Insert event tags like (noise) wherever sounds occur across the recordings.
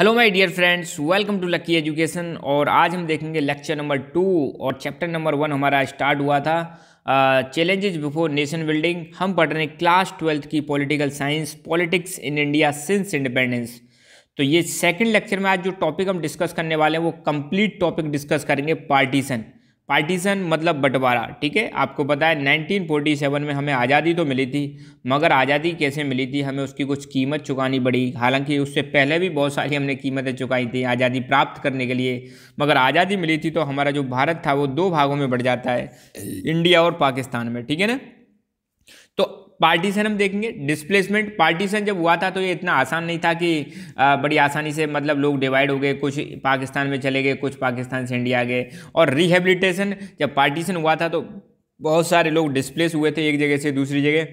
Hello my dear friends welcome to Lucky Education और आज हम देखेंगे लेक्चर नंबर टू और चैप्टर नंबर वन हमारा स्टार्ट हुआ था। चैलेंजेस बिफोर नेशन बिल्डिंग हम पढ़ रहे हैं क्लास ट्वेल्थ की political science politics in India since independence तो ये सेकंड लेक्चर में आज जो टॉपिक हम डिस्कस करने वाले हैं, वो कंप्लीट टॉपिक डिस्कस करेंगे पार्टीशन पार्टीशन मतलब बंटवारा ठीक है? आपको पता है 1947 में हमें आज़ादी तो मिली थी मगर आज़ादी कैसे मिली थी? हमें उसकी कुछ कीमत चुकानी पड़ी। हालाँकि उससे पहले भी बहुत सारी हमने कीमतें चुकाई थी आज़ादी प्राप्त करने के लिए मगर आज़ादी मिली थी तो हमारा जो भारत था वो दो भागों में बढ़ जाता है इंडिया और पाकिस्तान में ठीक है ना? तो पार्टीशन हम देखेंगे। डिस्प्लेसमेंट पार्टीशन जब हुआ था तो ये इतना आसान नहीं था कि बड़ी आसानी से मतलब लोग डिवाइड हो गए, कुछ पाकिस्तान में चले गए, कुछ पाकिस्तान से इंडिया गए। और रिहेबिलिटेशन जब पार्टीशन हुआ था तो बहुत सारे लोग डिस्प्लेस हुए थे एक जगह से दूसरी जगह।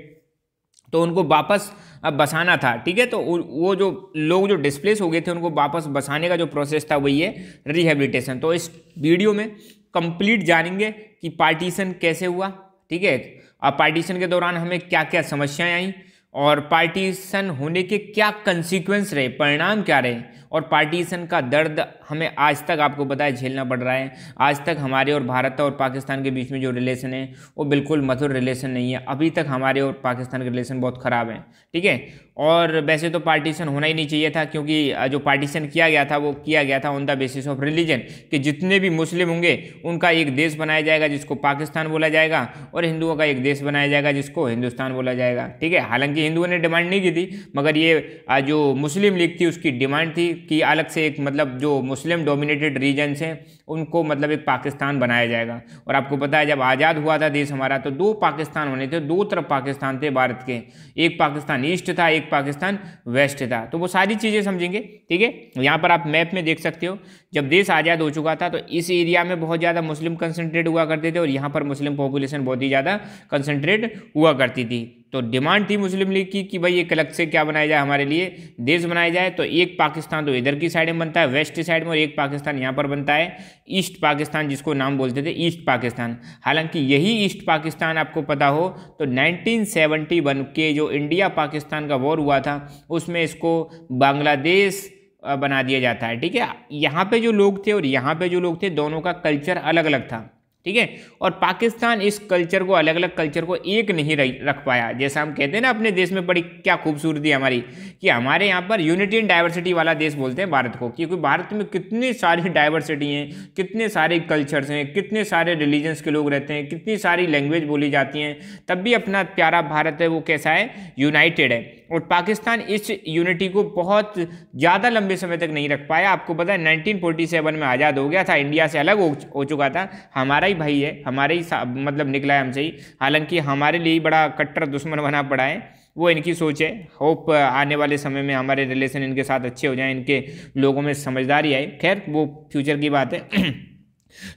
तो उनको वापस अब बसाना था, ठीक है? तो वो जो लोग जो डिस्प्लेस हो गए थे, उनको वापस बसाने का जो प्रोसेस था वही है रिहेबिलिटेशन तो इस वीडियो में कंप्लीट जानेंगे कि पार्टीशन कैसे हुआ, ठीक है? अब पार्टीशन के दौरान हमें क्या क्या समस्याएँ आई और पार्टीशन होने के क्या कंसिक्वेंस रहे, परिणाम क्या रहे और पार्टीशन का दर्द हमें आज तक आपको पता है झेलना पड़ रहा है। आज तक हमारे और भारत और पाकिस्तान के बीच में जो रिलेशन है, वो बिल्कुल मधुर रिलेशन नहीं है। अभी तक हमारे और पाकिस्तान के रिलेशन बहुत ख़राब हैं, ठीक है? और वैसे तो पार्टीशन होना ही नहीं चाहिए था, क्योंकि जो पार्टीशन किया गया था, वो किया गया था on the basis of religion कि जितने भी मुस्लिम होंगे, उनका एक देश बनाया जाएगा, जिसको पाकिस्तान बोला जाएगा, और हिंदुओं का एक देश बनाया जाएगा, जिसको हिंदुस्तान बोला जाएगा, ठीक है? हालाँकि हिंदुओं ने डिमांड नहीं की थी, मगर ये जो मुस्लिम लीग थी, उसकी डिमांड थी कि अलग से एक मतलब जो मुस्लिम डोमिनेटेड रीजन्स हैं उनको मतलब एक पाकिस्तान बनाया जाएगा। और आपको पता है, जब आज़ाद हुआ था देश हमारा तो दो पाकिस्तान होने थे, दो तरफ़ पाकिस्तान थे भारत के। एक पाकिस्तान ईस्ट था, एक पाकिस्तान वेस्ट था। तो वो सारी चीज़ें समझेंगे, ठीक है? यहाँ पर आप मैप में देख सकते हो, जब देश आज़ाद हो चुका था तो इस एरिया में बहुत ज़्यादा मुस्लिम कंसनट्रेट हुआ करते थे, और यहाँ पर मुस्लिम पॉपुलेशन बहुत ही ज़्यादा कंसनट्रेट हुआ करती थी। तो डिमांड थी मुस्लिम लीग की, कि भाई एक अलग से क्या बनाया जाए हमारे लिए, देश बनाया जाए। तो एक पाकिस्तान तो इधर की साइड में बनता है वेस्ट साइड में, और एक पाकिस्तान यहाँ पर बनता है। ईस्ट पाकिस्तान जिसको नाम बोलते थे, ईस्ट पाकिस्तान। हालाँकि यही ईस्ट पाकिस्तान आपको पता हो तो 1971 के जो इंडिया पाकिस्तान का वॉर हुआ था, उसमें इसको बांग्लादेश बना दिया जाता है, ठीक है? यहाँ पे जो लोग थे और यहाँ पे जो लोग थे, दोनों का कल्चर अलग अलग था। ठीक है? और पाकिस्तान इस कल्चर को अलग अलग कल्चर को एक नहीं रख पाया। जैसा हम कहते हैं ना अपने देश में बड़ी क्या खूबसूरती है हमारी कि हमारे यहाँ पर यूनिटी एंड डाइवर्सिटी वाला देश बोलते हैं भारत को क्योंकि भारत में कितनी सारी डाइवर्सिटी हैं कितने सारे कल्चर्स हैं कितने सारे रिलीजन्स के लोग रहते हैं कितनी सारी लैंग्वेज बोली जाती हैं तब भी अपना प्यारा भारत है वो कैसा है? यूनाइटेड है। और पाकिस्तान इस यूनिटी को बहुत ज़्यादा लंबे समय तक नहीं रख पाया। आपको पता है 1947 में आज़ाद हो गया था इंडिया से अलग हो, चुका था हमारा भाई है, हमारे ही मतलब निकला है हमसे ही। हालाँकि हमारे लिए बड़ा कट्टर दुश्मन बना पड़ा है, वो इनकी सोच है। होप आने वाले समय में हमारे रिलेशन इनके साथ अच्छे हो जाएँ, इनके लोगों में समझदारी आए। खैर, वो फ्यूचर की बात है। (clears throat)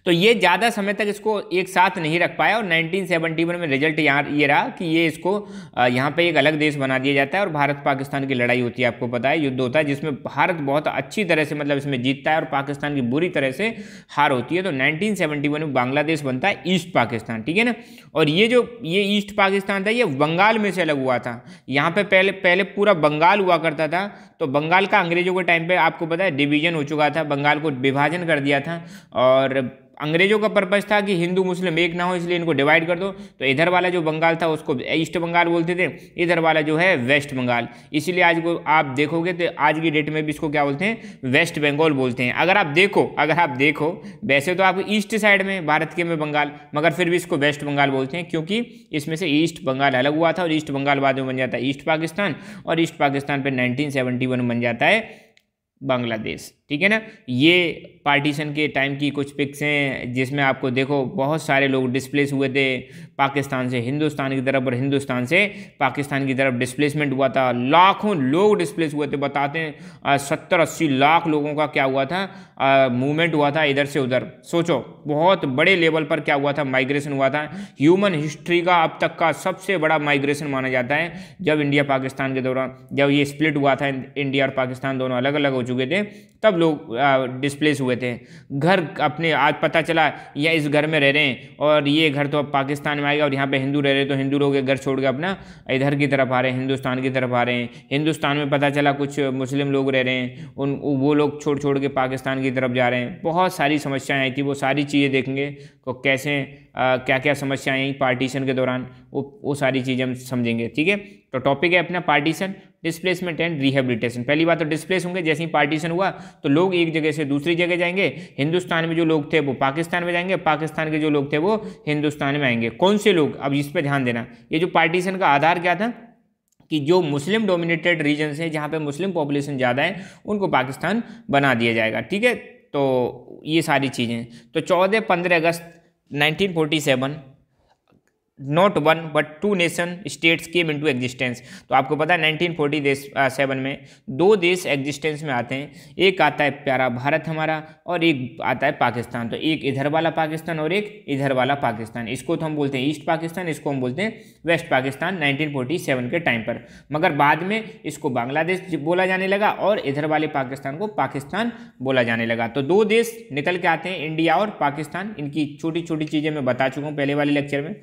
तो ये ज़्यादा समय तक इसको एक साथ नहीं रख पाया और 1971 में रिज़ल्ट यहाँ, ये रहा कि ये इसको यहाँ पे एक अलग देश बना दिया जाता है और भारत पाकिस्तान की लड़ाई होती है, आपको पता है, युद्ध होता है, जिसमें भारत बहुत अच्छी तरह से मतलब इसमें जीतता है और पाकिस्तान की बुरी तरह से हार होती है। तो नाइनटीन में बांग्लादेश बनता है ईस्ट पाकिस्तान, ठीक है ना? और ये जो, ये ईस्ट पाकिस्तान था, ये बंगाल में से अलग हुआ था। यहाँ पे पहले पहले पूरा बंगाल हुआ करता था तो बंगाल का अंग्रेज़ों के टाइम पे आपको पता है, डिवीज़न हो चुका था, बंगाल को विभाजन कर दिया था, और अंग्रेज़ों का पर्पज़ था कि हिंदू मुस्लिम एक ना हो, इसलिए इनको डिवाइड कर दो। तो इधर वाला जो बंगाल था, उसको ईस्ट बंगाल बोलते थे, इधर वाला जो है वेस्ट बंगाल इसीलिए आज को आप देखोगे तो आज की डेट में भी इसको क्या बोलते हैं? वेस्ट बंगाल बोलते हैं। अगर आप देखो, अगर आप देखो, वैसे तो आप ईस्ट साइड में, भारत के में बंगाल, मगर फिर भी इसको वेस्ट बंगाल बोलते हैं, क्योंकि इसमें से ईस्ट बंगाल अलग हुआ था और ईस्ट बंगाल बाद में बन जाता है ईस्ट पाकिस्तान और ईस्ट पाकिस्तान पर नाइनटीन बन जाता है बांग्लादेश ठीक है ना? ये पार्टीशन के टाइम की कुछ पिक्स हैं, जिसमें आपको देखो, बहुत सारे लोग डिस्प्लेस हुए थे पाकिस्तान से, हिंदुस्तान की तरफ़ और हिंदुस्तान से पाकिस्तान की तरफ़ डिस्प्लेसमेंट हुआ था। लाखों लोग डिस्प्लेस हुए थे, बताते हैं। सत्तर, अस्सी लाख लोगों का क्या हुआ था? मूवमेंट हुआ था इधर से उधर। सोचो, बहुत बड़े लेवल पर क्या हुआ था? माइग्रेशन हुआ था। ह्यूमन हिस्ट्री का अब तक का सबसे बड़ा माइग्रेशन माना जाता है, जब इंडिया पाकिस्तान के दौरान, जब ये स्प्लिट हुआ था इंडिया और पाकिस्तान दोनों अलग अलग हो चुके थे, तब लोग डिस्प्लेस हुए थे। घर अपने आज पता चला या इस घर में रह रहे हैं और ये घर तो अब पाकिस्तान में आएगा और यहाँ पे हिंदू रह रहे तो हिंदू लोग घर छोड़ के अपना इधर की तरफ़ आ रहे हैं हिंदुस्तान की तरफ़ आ रहे हैं। हिंदुस्तान में पता चला कुछ मुस्लिम लोग रह रहे हैं उन वो लोग छोड़ छोड़ के पाकिस्तान की तरफ़ जा रहे हैं। बहुत सारी समस्याएँ आई थी वो सारी चीज़ें देखेंगे तो कैसे आ, क्या क्या समस्याएँ आई पार्टीशन के दौरान वो वो सारी चीज़ें हम समझेंगे ठीक है? तो टॉपिक है अपना पार्टीशन डिस्प्लेसमेंट एंड रिहेबिलिटेशन पहली बात तो डिस्प्लेस होंगे, जैसे ही पार्टीशन हुआ तो लोग एक जगह से दूसरी जगह जाएँगे। हिंदुस्तान में जो लोग थे, वो पाकिस्तान में जाएँगे, पाकिस्तान के जो लोग थे, वो हिंदुस्तान में आएँगे। कौन से लोग? अब इस पर ध्यान देना। ये जो पार्टीशन का आधार क्या था? कि जो मुस्लिम डोमिनेटेड रीजन्स हैं, जहाँ पे मुस्लिम पॉपुलेशन ज़्यादा है, उनको पाकिस्तान बना दिया जाएगा। ठीक है? तो ये सारी चीज़ें। तो चौदह, पंद्रह अगस्त 1947 not one but two nation states came into existence तो आपको पता है 1947 में दो देश एग्जिस्टेंस में आते हैं। एक आता है प्यारा भारत हमारा और एक आता है पाकिस्तान। तो एक इधर वाला पाकिस्तान और एक इधर वाला पाकिस्तान। इसको तो हम बोलते हैं ईस्ट पाकिस्तान, इसको हम बोलते हैं वेस्ट पाकिस्तान 1947 के टाइम पर। मगर बाद में इसको बांग्लादेश बोला जाने लगा और इधर वाले पाकिस्तान को पाकिस्तान बोला जाने लगा। तो दो देश निकल के आते हैं, इंडिया और पाकिस्तान। इनकी छोटी छोटी चीज़ें मैं बता चुका हूँ पहले वाले लेक्चर में।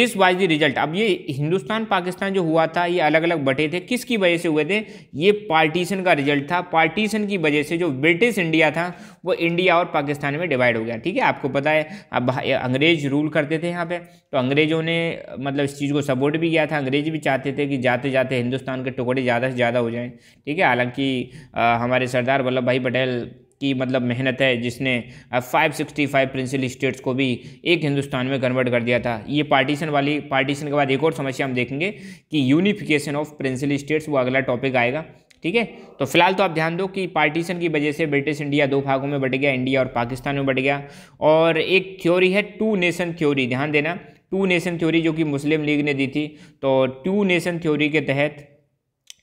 दिस वाज द रिज़ल्ट अब ये हिंदुस्तान, पाकिस्तान जो हुआ था, ये अलग अलग बटे थे। किसकी वजह से हुए थे? ये पार्टीशन का रिज़ल्ट था। पार्टीशन की वजह से जो ब्रिटिश इंडिया था, वो इंडिया और पाकिस्तान में डिवाइड हो गया। ठीक है? आपको पता है, अब अंग्रेज़ रूल करते थे यहाँ पे। तो अंग्रेज़ों ने मतलब इस चीज़ को सपोर्ट भी किया था। अंग्रेज़ भी चाहते थे कि जाते जाते हिंदुस्तान के टुकड़े ज़्यादा से ज़्यादा हो जाएँ। ठीक है? हालाँकि हमारे सरदार वल्लभ भाई पटेल की मतलब मेहनत है, जिसने five sixty five principal states को भी एक हिंदुस्तान में कन्वर्ट कर दिया था। ये पार्टीशन वाली पार्टीशन के बाद एक और समस्या हम देखेंगे कि यूनिफिकेशन ऑफ़ प्रिंसिपल स्टेट्स वो अगला टॉपिक आएगा, ठीक है? तो फ़िलहाल तो आप ध्यान दो कि पार्टीशन की वजह से ब्रिटिश इंडिया दो भागों में बढ़ गया इंडिया और पाकिस्तान में बढ़ गया। और एक थ्योरी है टू नेशन थ्योरी ध्यान देना टू नेशन थ्योरी जो कि मुस्लिम लीग ने दी थी तो टू नेशन थ्योरी के तहत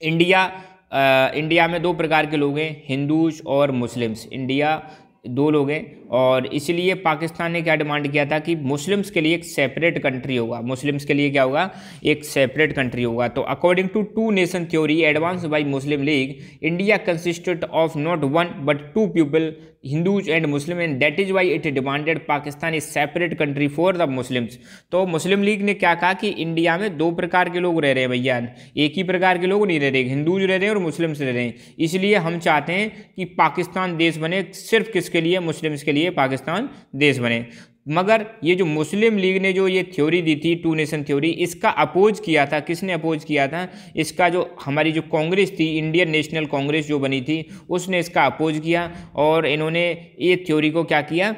इंडिया इंडिया में दो प्रकार के लोग हैं हिंदूज और मुस्लिम्स। इंडिया दो लोग हैं और इसलिए पाकिस्तान ने क्या डिमांड किया था कि मुस्लिम्स के लिए एक सेपरेट कंट्री होगा। मुस्लिम्स के लिए क्या होगा? एक सेपरेट कंट्री होगा। तो according to two nation theory advance by Muslim League India consisted of not one but two people Hindus and Muslim and that is why it demanded Pakistan is separate country for the Muslims तो मुस्लिम league ने क्या कहा कि India में दो प्रकार के लोग रह रहे हैं भैया। एक ही प्रकार के लोग नहीं रह रहे हिंदूज रह रहे हैं और मुस्लिम्स रह रहे हैं। इसलिए हम चाहते हैं कि पाकिस्तान देश बने सिर्फ़ किसके लिए? मुस्लिम्स के लिए। पाकिस्तान देश बने। मगर ये जो मुस्लिम लीग ने जो ये थ्योरी दी थी टू नेशन थ्योरी इसका अपोज किया था। किसने अपोज किया था? इसका जो हमारी जो कांग्रेस थी इंडियन नेशनल कांग्रेस जो बनी थी, उसने इसका अपोज किया और इन्होंने ये थ्योरी को क्या किया?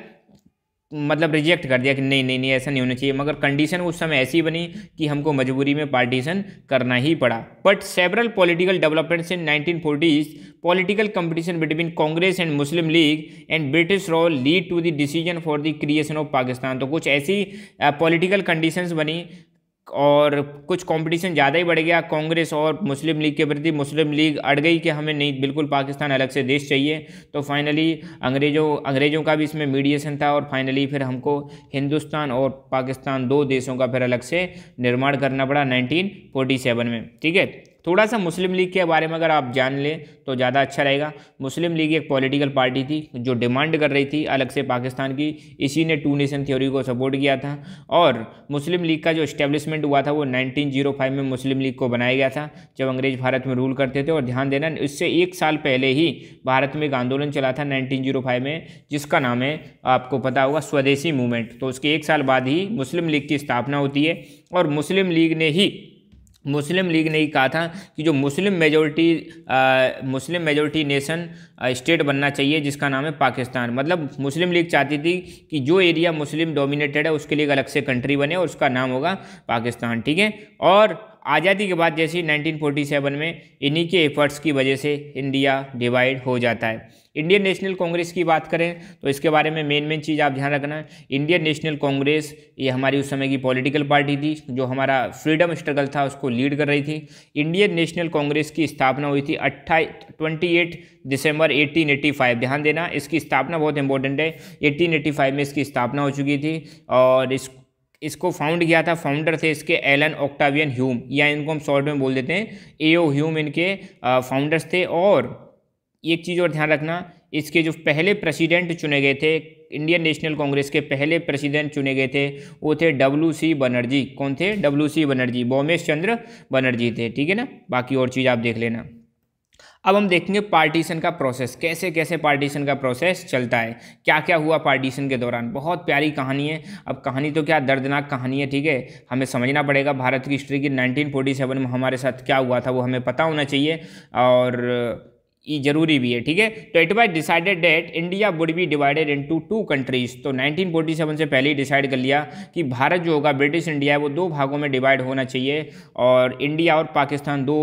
मतलब रिजेक्ट कर दिया कि नहीं नहीं नहीं, ऐसा नहीं होना चाहिए। मगर कंडीशन उस समय ऐसी बनी कि हमको मजबूरी में पार्टीशन करना ही पड़ा। But several political developments in nineteen forties political competition between Congress and Muslim League and British role lead to the decision for the creation of Pakistan तो कुछ ऐसी पॉलिटिकल कंडीशंस बनी और कुछ कंपटीशन ज़्यादा ही बढ़ गया। कांग्रेस और मुस्लिम लीग के प्रति, मुस्लिम लीग अड़ गई कि हमें नहीं, बिल्कुल पाकिस्तान अलग से देश चाहिए। तो फाइनली अंग्रेज़ों अंग्रेज़ों का भी इसमें मीडिएशन था और फाइनली फिर हमको हिंदुस्तान और पाकिस्तान दो देशों का फिर अलग से निर्माण करना पड़ा 1947 में। ठीक है? थोड़ा सा मुस्लिम लीग के बारे में अगर आप जान लें तो ज़्यादा अच्छा रहेगा। मुस्लिम लीग एक पॉलिटिकल पार्टी थी जो डिमांड कर रही थी अलग से पाकिस्तान की, इसी ने टू नेशन थ्योरी को सपोर्ट किया था और मुस्लिम लीग का जो इस्टेब्लिशमेंट हुआ था वो 1905 में मुस्लिम लीग को बनाया गया था, जब अंग्रेज़ भारत में रूल करते थे। और ध्यान देना, इससे एक साल पहले ही भारत में एक आंदोलन चला था नाइनटीन में, जिसका नाम है, आपको पता होगा, स्वदेशी मूवमेंट। तो उसके एक साल बाद ही मुस्लिम लीग की स्थापना होती है और मुस्लिम लीग ने ही मुस्लिम लीग ने ही कहा था कि जो Muslim majority Muslim majority nation state बनना चाहिए, जिसका नाम है पाकिस्तान। मतलब मुस्लिम लीग चाहती थी कि जो एरिया मुस्लिम डोमिनेटेड है, उसके लिए अलग से कंट्री बने और उसका नाम होगा पाकिस्तान, ठीक है? और आज़ादी के बाद जैसे 1947 में इन्हीं के एफर्ट्स की वजह से इंडिया डिवाइड हो जाता है। इंडियन नेशनल कांग्रेस की बात करें तो इसके बारे में मेन मेन चीज़ आप ध्यान रखना इंडियन नेशनल कांग्रेस, ये हमारी उस समय की पॉलिटिकल पार्टी थी, जो हमारा फ्रीडम स्ट्रगल था, उसको लीड कर रही थी। इंडियन नेशनल कांग्रेस की स्थापना हुई थी अट्ठाई ट्वेंटी एट दिसंबर 1885 ध्यान देना, इसकी स्थापना बहुत इंपॉर्टेंट है। 1885 में इसकी स्थापना हो चुकी थी और इस, इसको फाउंड किया था। फाउंडर थे इसके एलन ऑक्टावियन ह्यूम या इनको हम शॉर्ट में बोल देते हैं। एओ ह्यूम इनके फाउंडर्स थे और एक चीज़ और ध्यान रखना, इसके जो पहले प्रेसिडेंट चुने गए थे, इंडियन नेशनल कांग्रेस के पहले प्रेसिडेंट चुने गए थे, वो थे डब्ल्यू सी बनर्जी। कौन थे? डब्ल्यू सी बनर्जी, बोमेश चंद्र बनर्जी थे, ठीक है ना? बाकी और चीज़ आप देख लेना। अब हम देखेंगे पार्टीशन का प्रोसेस कैसे कैसे पार्टीशन का प्रोसेस चलता है क्या क्या हुआ पार्टीशन के दौरान? बहुत प्यारी कहानी है। अब कहानी तो क्या दर्दनाक कहानी है, ठीक है? हमें समझना पड़ेगा भारत की हिस्ट्री की 1947 में हमारे साथ क्या हुआ था, वो हमें पता होना चाहिए। और ये ज़रूरी भी है, ठीक है? तो it was decided that India would be divided into two countries तो 1947 से पहले ही डिसाइड कर लिया कि भारत जो होगा ब्रिटिश इंडिया है वो दो भागों में डिवाइड होना चाहिए और इंडिया और पाकिस्तान दो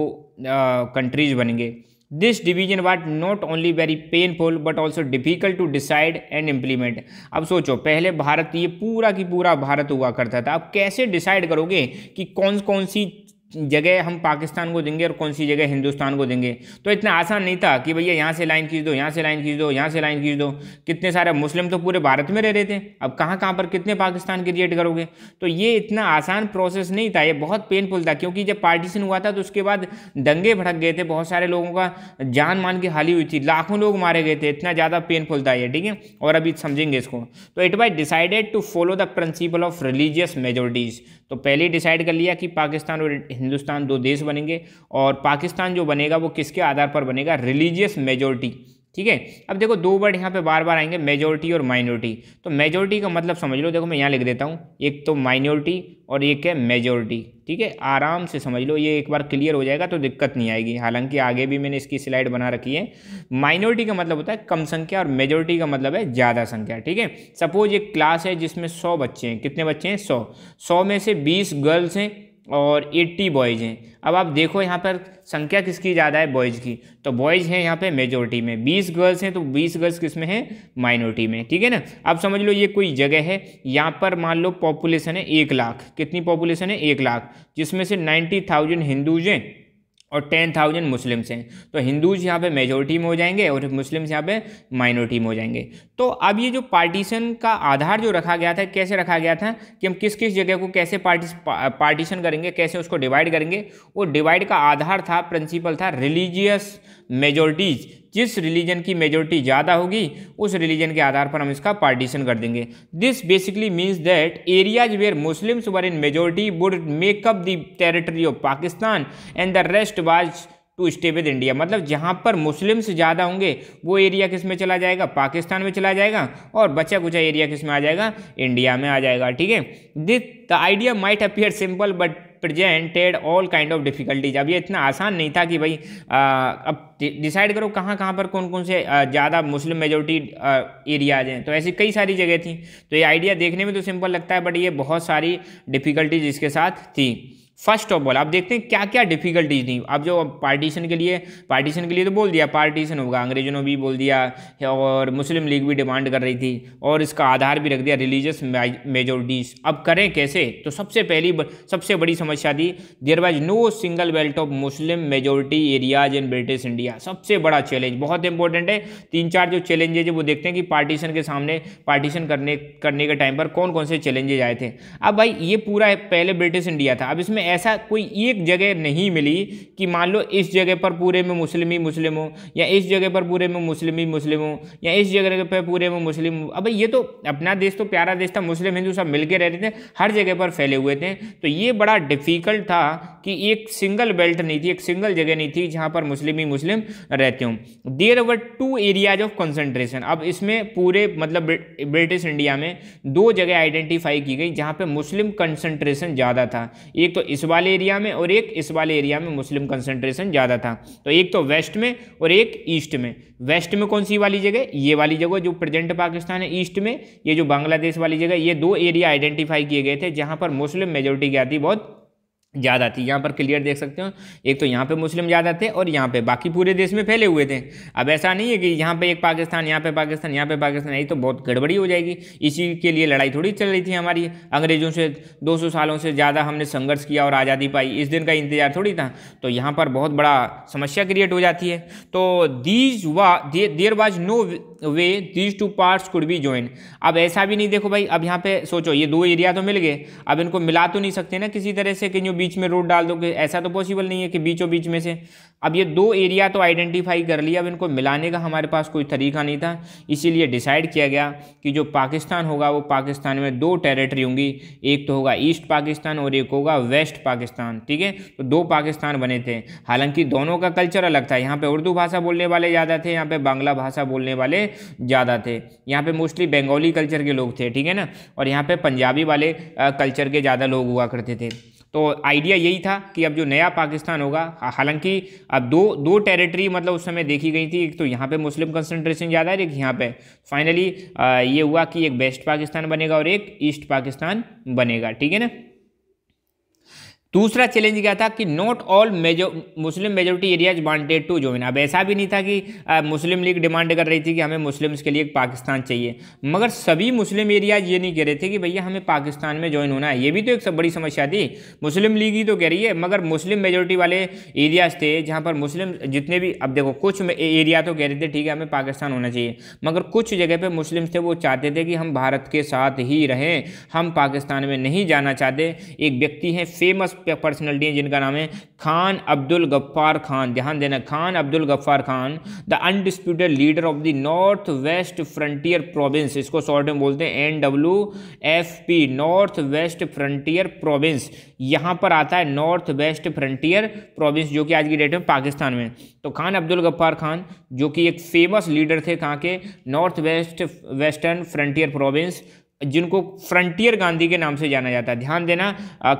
कंट्रीज़ बनेंगे। This division was not only very painful but also difficult to decide and implement अब सोचो, पहले भारत, ये पूरा की पूरा भारत हुआ करता था। अब कैसे डिसाइड करोगे कि कौन कौन सी जगह हम पाकिस्तान को देंगे और कौन सी जगह हिंदुस्तान को देंगे? तो इतना आसान नहीं था कि भैया यहाँ से लाइन खींच दो, यहाँ से लाइन खींच दो, यहाँ से लाइन खींच दो। कितने सारे मुस्लिम तो पूरे भारत में रह रहे थे। अब कहाँ कहाँ पर कितने पाकिस्तान क्रिएट करोगे? तो ये इतना आसान प्रोसेस नहीं था, ये बहुत पेनफुल था, क्योंकि जब पार्टीशन हुआ था तो उसके बाद दंगे भड़क गए थे, बहुत सारे लोगों का जान मान की हाली हुई थी, लाखों लोग मारे गए थे, इतना ज़्यादा पेनफुल था ये, ठीक है? और अभी समझेंगे इसको। तो it was decided to follow the principle of religious majorities तो पहले डिसाइड कर लिया कि पाकिस्तान और हिंदुस्तान दो देश बनेंगे और पाकिस्तान जो बनेगा वो किसके आधार पर बनेगा? रिलीजियस मेजोरिटी ठीक है? अब देखो, दो वर्ड यहाँ पे बार बार आएँगे मेजोरिटी और माइनॉरिटी तो मेजोरिटी का मतलब समझ लो, देखो मैं यहाँ लिख देता हूँ। एक तो माइनॉरिटी और एक है मेजोरिटी ठीक है? आराम से समझ लो, ये एक बार क्लियर हो जाएगा तो दिक्कत नहीं आएगी। हालाँकि आगे भी मैंने इसकी स्लाइड बना रखी है। माइनॉरिटी का मतलब होता है कम संख्या और मेजोरिटी का मतलब है ज़्यादा संख्या। ठीक है? सपोज़ एक क्लास है जिसमें सौ बच्चे हैं। कितने बच्चे हैं? सौ। सौ में से बीस गर्ल्स हैं। और 80 बॉयज़ हैं। अब आप देखो यहाँ पर संख्या किसकी ज़्यादा है? बॉयज़ की। तो बॉयज़ हैं यहाँ पे मेजोरिटी में। 20 गर्ल्स हैं तो 20 गर्ल्स किसमें हैं? माइनॉरिटी में। ठीक है ना? अब समझ लो ये कोई जगह है। यहाँ पर मान लो पॉपुलेशन है एक लाख। कितनी पॉपुलेशन है? एक लाख। जिसमें से नाइन्टी थाउज़ेंड हिंदूज हैं। और टेन थाउज़ेंड मुस्लिम्स हैं। तो हिंदूज यहाँ पे मेजोरिटी में हो जाएँगे और मुस्लिम्स यहाँ पे माइनॉरिटी में हो जाएँगे। तो अब ये जो पार्टीशन का आधार जो रखा गया था, कैसे रखा गया था कि हम किस किस जगह को कैसे पार्टी पार्टीशन करेंगे, कैसे उसको डिवाइड करेंगे, वो डिवाइड का आधार था प्रिंसिपल था रिलीजियस मेजोरिटीज़ जिस रिलीजन की मेजोरिटी ज़्यादा होगी, उस रिलीजन के आधार पर हम इसका पार्टीशन कर देंगे। This basically means that areas where Muslims were in majority would make up the territory of Pakistan and the rest was to stay with India मतलब जहाँ पर मुस्लिम्स ज़्यादा होंगे, वो एरिया किसमें चला जाएगा? पाकिस्तान में चला जाएगा और बचा कुचा एरिया किसमें आ जाएगा? इंडिया में आ जाएगा, ठीक है? This the idea might appear simple but presented all kind of difficulties अब ये इतना आसान नहीं था कि भाई आ, अब डिसाइड करो कहाँ कहाँ पर कौन कौन से ज़्यादा मुस्लिम मेजोरिटी एरियाज़ हैं। तो ऐसी कई सारी जगह थी। तो ये आइडिया देखने में तो सिंपल लगता है बट ये बहुत सारी डिफिकल्टीज इसके साथ थी। फ़र्स्ट ऑफ़ ऑल, आप देखते हैं क्या क्या डिफिकल्टीज थी। अब जो पार्टीशन के लिए पार्टीशन के लिए तो बोल दिया पार्टीशन होगा, अंग्रेज़ों ने भी बोल दिया, और मुस्लिम लीग भी डिमांड कर रही थी, और इसका आधार भी रख दिया रिलीजियस मेजोरिटीज अब करें कैसे? तो सबसे पहली सबसे बड़ी समस्या थी there was no single belt of Muslim majority areas in British India सबसे बड़ा चैलेंज बहुत इंपॉर्टेंट है। तीन चार जो चैलेंजेज है, वो देखते हैं कि पार्टीशन के सामने पार्टीशन करने करने के टाइम पर कौन कौन से चैलेंजेज आए थे। अब भाई, ये पूरा पहले ब्रिटिश इंडिया था, अब इसमें ऐसा कोई एक जगह नहीं मिली कि मान लो इस जगह पर पूरे में मुस्लिम ही मुस्लिम हो, या इस जगह पर पूरे में मुस्लिम ही मुस्लिम हो, या इस जगह पर पूरे में मुस्लिम अब ये तो अपना देश तो प्यारा देश था, मुस्लिम, हिंदू सब मिलकर रह रहे थे, हर जगह पर फैले हुए थे। तो ये बड़ा डिफ़िकल्ट था कि एक सिंगल बेल्ट नहीं थी, एक सिंगल जगह नहीं थी जहाँ पर मुस्लिम ही मुस्लिम रहते हों। There were two areas of concentration अब इसमें पूरे मतलब ब्रिटिश इंडिया में दो जगह आइडेंटिफाई की गई जहाँ पे मुस्लिम कंसंट्रेशन ज़्यादा था। एक तो इस वाले एरिया में और एक इस वाले एरिया में मुस्लिम कंसंट्रेशन ज़्यादा था। तो एक तो वेस्ट में और एक ईस्ट में। वेस्ट में कौन सी वाली जगह? ये वाली जगह जो प्रेजेंट पाकिस्तान है ईस्ट में, ये जो बांग्लादेश वाली जगह, ये दो एरिया आइडेंटिफाई किए गए थे जहाँ पर मुस्लिम मेजोरिटी क्या थी बहुत ज़्यादा थी यहाँ पर क्लियर देख सकते हो। एक तो यहाँ पे मुस्लिम ज़्यादा थे और यहाँ पे बाकी पूरे देश में फैले हुए थे। अब ऐसा नहीं है कि यहाँ पे एक पाकिस्तान, यहाँ पे पाकिस्तान, यहाँ पे पाकिस्तान, यही तो बहुत गड़बड़ी हो जाएगी। इसी के लिए लड़ाई थोड़ी चल रही थी हमारी। अंग्रेज़ों से 200 सालों से ज़्यादा हमने संघर्ष किया और आज़ादी पाई। इस दिन का इंतज़ार थोड़ी था। तो यहाँ पर बहुत बड़ा समस्या क्रिएट हो जाती है। तो दीज वा there was no way these two parts could be join अब ऐसा भी नहीं, देखो भाई, अब यहाँ पे सोचो, ये दो एरिया तो मिल गए, अब इनको मिला तो नहीं सकते ना किसी तरह से कि जो बीच में रोड डाल दोगे, ऐसा तो पॉसिबल नहीं है कि बीचों बीच में से। अब ये दो एरिया तो आइडेंटिफाई कर लिया, अब इनको मिलाने का हमारे पास कोई तरीका नहीं था। इसीलिए डिसाइड किया गया कि जो पाकिस्तान होगा, वो पाकिस्तान में दो टेरिटरी होंगी। एक तो होगा ईस्ट पाकिस्तान और एक होगा वेस्ट पाकिस्तान ठीक है? तो दो पाकिस्तान बने थे। हालाँकि दोनों का कल्चर अलग था। यहाँ पर उर्दू भाषा बोलने वाले ज़्यादा थे, यहाँ पे बांग्ला भाषा बोलने वाले ज़्यादा थे। यहाँ पे मोस्टली बंगाली कल्चर के लोग थे, ठीक है ना? और यहाँ पे पंजाबी वाले कल्चर के ज़्यादा लोग हुआ करते थे। तो आइडिया यही था कि अब जो नया पाकिस्तान होगा हालाँकि अब दो दो टेरिटरी मतलब उस समय देखी गई थी, एक तो यहाँ पे मुस्लिम कंसंट्रेशन ज़्यादा है, एक यहाँ पे। फाइनली ये हुआ कि एक वेस्ट पाकिस्तान बनेगा और एक ईस्ट पाकिस्तान बनेगा, ठीक है ना? दूसरा चैलेंज क्या था कि not all meso Muslim majority areas wanted to join अब ऐसा भी नहीं था कि आ, मुस्लिम लीग डिमांड कर रही थी कि हमें मुस्लिम्स के लिए पाकिस्तान चाहिए। मगर सभी मुस्लिम एरियाज़ ये नहीं कह रहे थे कि भैया हमें पाकिस्तान में ज्वाइन होना है। ये भी तो एक सब बड़ी समस्या थी। मुस्लिम लीग ही तो कह रही है मगर मुस्लिम मेजोरिटी वाले एरियाज़ थे जहाँ पर मुस्लिम जितने भी अब देखो कुछ एरिया तो कह रहे थे ठीक है हमें पाकिस्तान होना चाहिए। मगर कुछ जगह पर मुस्लिम्स थे वो चाहते थे कि हम भारत के साथ ही रहें। हम पाकिस्तान में नहीं जाना चाहते। एक व्यक्ति हैं फ़ेमस पर्सनैलिटी हैं जिनका नाम है खान अब्दुल गफ्फार खान। ध्यान देना, Khan Abdul Ghaffar Khan the undisputed leader of the North West Frontier Province इसको शॉर्ट में बोलते हैं N W F P North West Frontier Province यहाँ पर आता है नॉर्थ वेस्ट फ्रंटियर प्रोविंस जो कि आज की डेट में पाकिस्तान में। तो खान अब्दुल गफ्फार खान, जो कि एक फ़ेमस लीडर थे कहाँ के? North West Western Frontier Province जिनको फ्रंटियर गांधी के नाम से जाना जाता है। ध्यान देना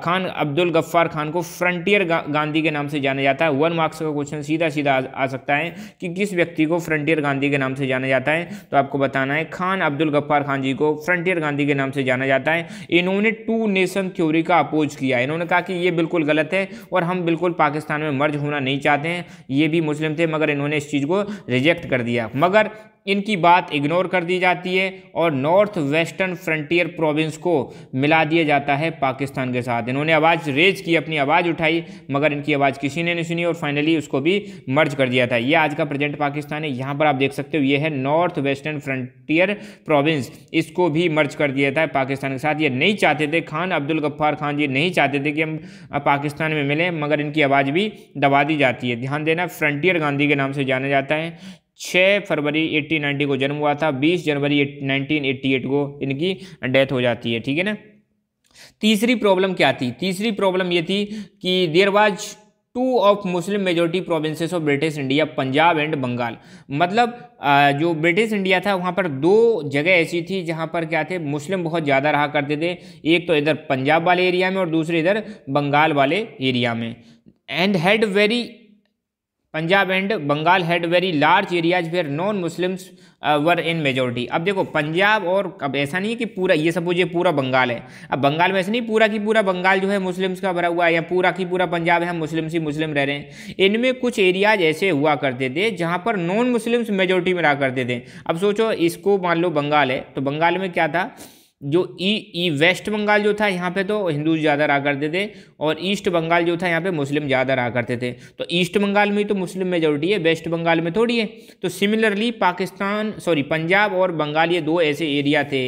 खान अब्दुल गफ्फार खान को फ्रंटियर गा, गांधी के नाम से जाना जाता है। वन मार्क्स का क्वेश्चन सीधा सीधा आ, आ सकता है कि किस व्यक्ति को फ्रंटियर गांधी के नाम से जाना जाता है। तो आपको बताना है खान अब्दुल गफ्फार खान जी को फ्रंटियर गांधी के नाम से जाना जाता है। इन्होंने टू नेशन थ्योरी का अपोज किया इन्होंने कहा कि ये बिल्कुल गलत है और हम बिल्कुल पाकिस्तान में मर्ज होना नहीं चाहते हैं। ये भी मुस्लिम थे मगर इन्होंने इस चीज़ को रिजेक्ट कर दिया। मगर इनकी बात इग्नोर कर दी जाती है और नॉर्थ वेस्टर्न फ्रंटियर प्रोविंस को मिला दिया जाता है पाकिस्तान के साथ। इन्होंने आवाज़ रेज की, अपनी आवाज़ उठाई, मगर इनकी आवाज़ किसी ने नहीं सुनी और फाइनली उसको भी मर्ज कर दिया था। ये आज का प्रेजेंट पाकिस्तान है। यहाँ पर आप देख सकते हो, ये है नॉर्थ वेस्टर्न फ्रंटियर प्रोविंस इसको भी मर्ज कर दिया था पाकिस्तान के साथ। ये नहीं चाहते थे, खान अब्दुल गफ्फार खान जी नहीं चाहते थे कि हम पाकिस्तान में मिलें, मगर इनकी आवाज़ भी दबा दी जाती है। ध्यान देना फ्रंटियर गांधी के नाम से जाना जाता है। छः फरवरी 1890 को जन्म हुआ था 20 जनवरी 1988 को इनकी डेथ हो जाती है, ठीक है ना? तीसरी प्रॉब्लम क्या थी? तीसरी प्रॉब्लम ये थी कि there was two of Muslim majority provinces of British India Punjab and Bengal मतलब जो ब्रिटिश इंडिया था, वहाँ पर दो जगह ऐसी थी जहाँ पर क्या थे? मुस्लिम बहुत ज़्यादा रहा करते थे। एक तो इधर पंजाब वाले एरिया में और दूसरे इधर बंगाल वाले एरिया में। And had very Punjab and Bengal had very large areas where non Muslims were in majority अब देखो, पंजाब और, अब ऐसा नहीं है कि पूरा, ये सपोज़ ये पूरा बंगाल है। अब बंगाल में ऐसा नहीं, पूरा की पूरा बंगाल जो है मुस्लिम्स का भरा हुआ है, या पूरा की पूरा पंजाब है, हम मुस्लिम ही मुस्लिम रह रहे हैं। इनमें कुछ एरियाज़ ऐसे हुआ करते थे, जहाँ पर नॉन मुस्लिम्स मेजोरिटी में रहा करते थे। अब सोचो, इसको मान लो बंगाल है तो बंगाल में क्या था? जो ई ई वेस्ट बंगाल जो था, यहाँ पे तो हिंदू ज़्यादा रहा करते थे और ईस्ट बंगाल जो था, यहाँ पे मुस्लिम ज़्यादा रहा करते थे। तो ईस्ट बंगाल में तो मुस्लिम मेजोरिटी है, वेस्ट बंगाल में थोड़ी है। तो सिमिलरली पाकिस्तान सॉरी पंजाब और बंगाल, ये दो ऐसे एरिया थे।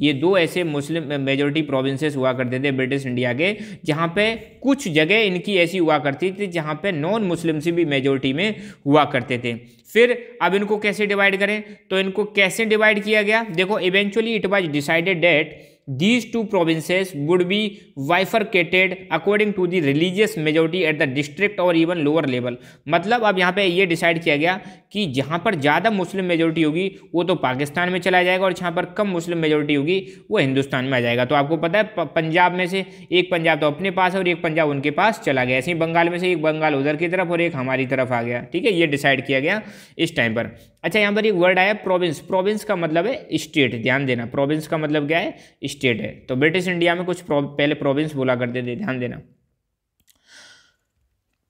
ये दो ऐसे मुस्लिम मेजोरिटी प्रोविंसेस हुआ करते थे ब्रिटिश इंडिया के, जहाँ पे कुछ जगह इनकी ऐसी हुआ करती थी, जहाँ पे नॉन मुस्लिम से भी मेजोरिटी में हुआ करते थे। फिर अब इनको कैसे डिवाइड करें? तो इनको कैसे डिवाइड किया गया? देखो eventually it was decided that these two provinces would be bifurcated according to the religious majority at the district or even lower level. मतलब अब यहाँ पे ये डिसाइड किया गया कि जहाँ पर ज़्यादा मुस्लिम मेजोरिटी होगी, वो तो पाकिस्तान में चला जाएगा और जहाँ पर कम मुस्लिम मेजोरिटी होगी, वो हिंदुस्तान में आ जाएगा। तो आपको पता है पंजाब में से एक पंजाब तो अपने पास है और एक पंजाब उनके पास चला गया। ऐसे ही बंगाल में से एक बंगाल उधर की तरफ़ और एक हमारी तरफ़ आ गया। ठीक है, ये डिसाइड किया गया इस टाइम पर। अच्छा यहाँ पर एक वर्ड आया प्रोविंस प्रोविंस का मतलब है स्टेट ध्यान देना प्रोविंस का मतलब क्या है? स्टेट है. तो ब्रिटिश इंडिया में कुछ पहले प्रोविंस बोला करते थे, ध्यान देना.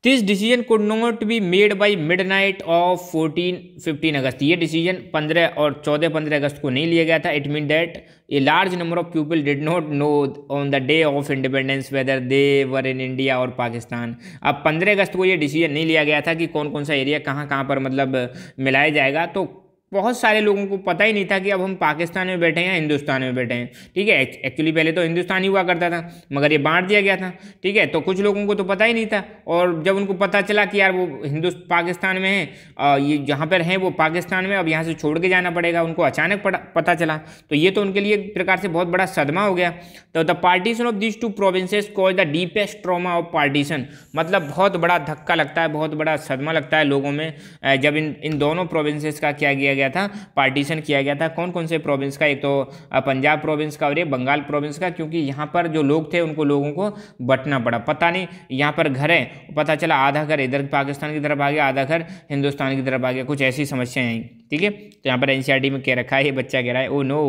This decision could not be made by midnight of fourteen fifteen August ये डिसीज़न पंद्रह और चौदह पंद्रह अगस्त को नहीं लिया गया था. It mean that a large number of people did not know on the day of independence whether they were in India और पाकिस्तान अब पंद्रह अगस्त को ये डिसीज़न नहीं लिया गया था कि कौन कौन सा एरिया कहाँ कहाँ पर मतलब मिलाया जाएगा. तो बहुत सारे लोगों को पता ही नहीं था कि अब हम पाकिस्तान में बैठे हैं या हिंदुस्तान में बैठे हैं। ठीक है एक्चुअली पहले तो हिंदुस्तान ही हुआ करता था, मगर ये बांट दिया गया था। ठीक है तो कुछ लोगों को तो पता ही नहीं था, और जब उनको पता चला कि यार वो हिंदु पाकिस्तान में है ये जहाँ पर हैं वो पाकिस्तान में, अब यहाँ से छोड़ के जाना पड़ेगा, उनको अचानक पता चला। तो ये तो उनके लिए एक प्रकार से बहुत बड़ा सदमा हो गया। तो the partition of this two provinces cause the deepest trauma of partition मतलब बहुत बड़ा धक्का लगता है, बहुत बड़ा सदमा लगता है लोगों में जब इन इन दोनों प्रोविंसेस का क्या किया गया था पार्टीशन किया गया था। कौन कौन से प्रोविंस का? एक तो पंजाब प्रोविंस का और एक बंगाल प्रोविंस का, क्योंकि यहाँ पर जो लोग थे, उनको लोगों को बटना पड़ा। पता नहीं, यहाँ पर घर है, पता चला आधा घर इधर पाकिस्तान की तरफ़ आ गया, आधा घर हिंदुस्तान की तरफ़ आ गया। कुछ ऐसी समस्याएँ आई, ठीक है? तो यहाँ पर एन में कह रखा है, ये बच्चा कह रहा है ओ no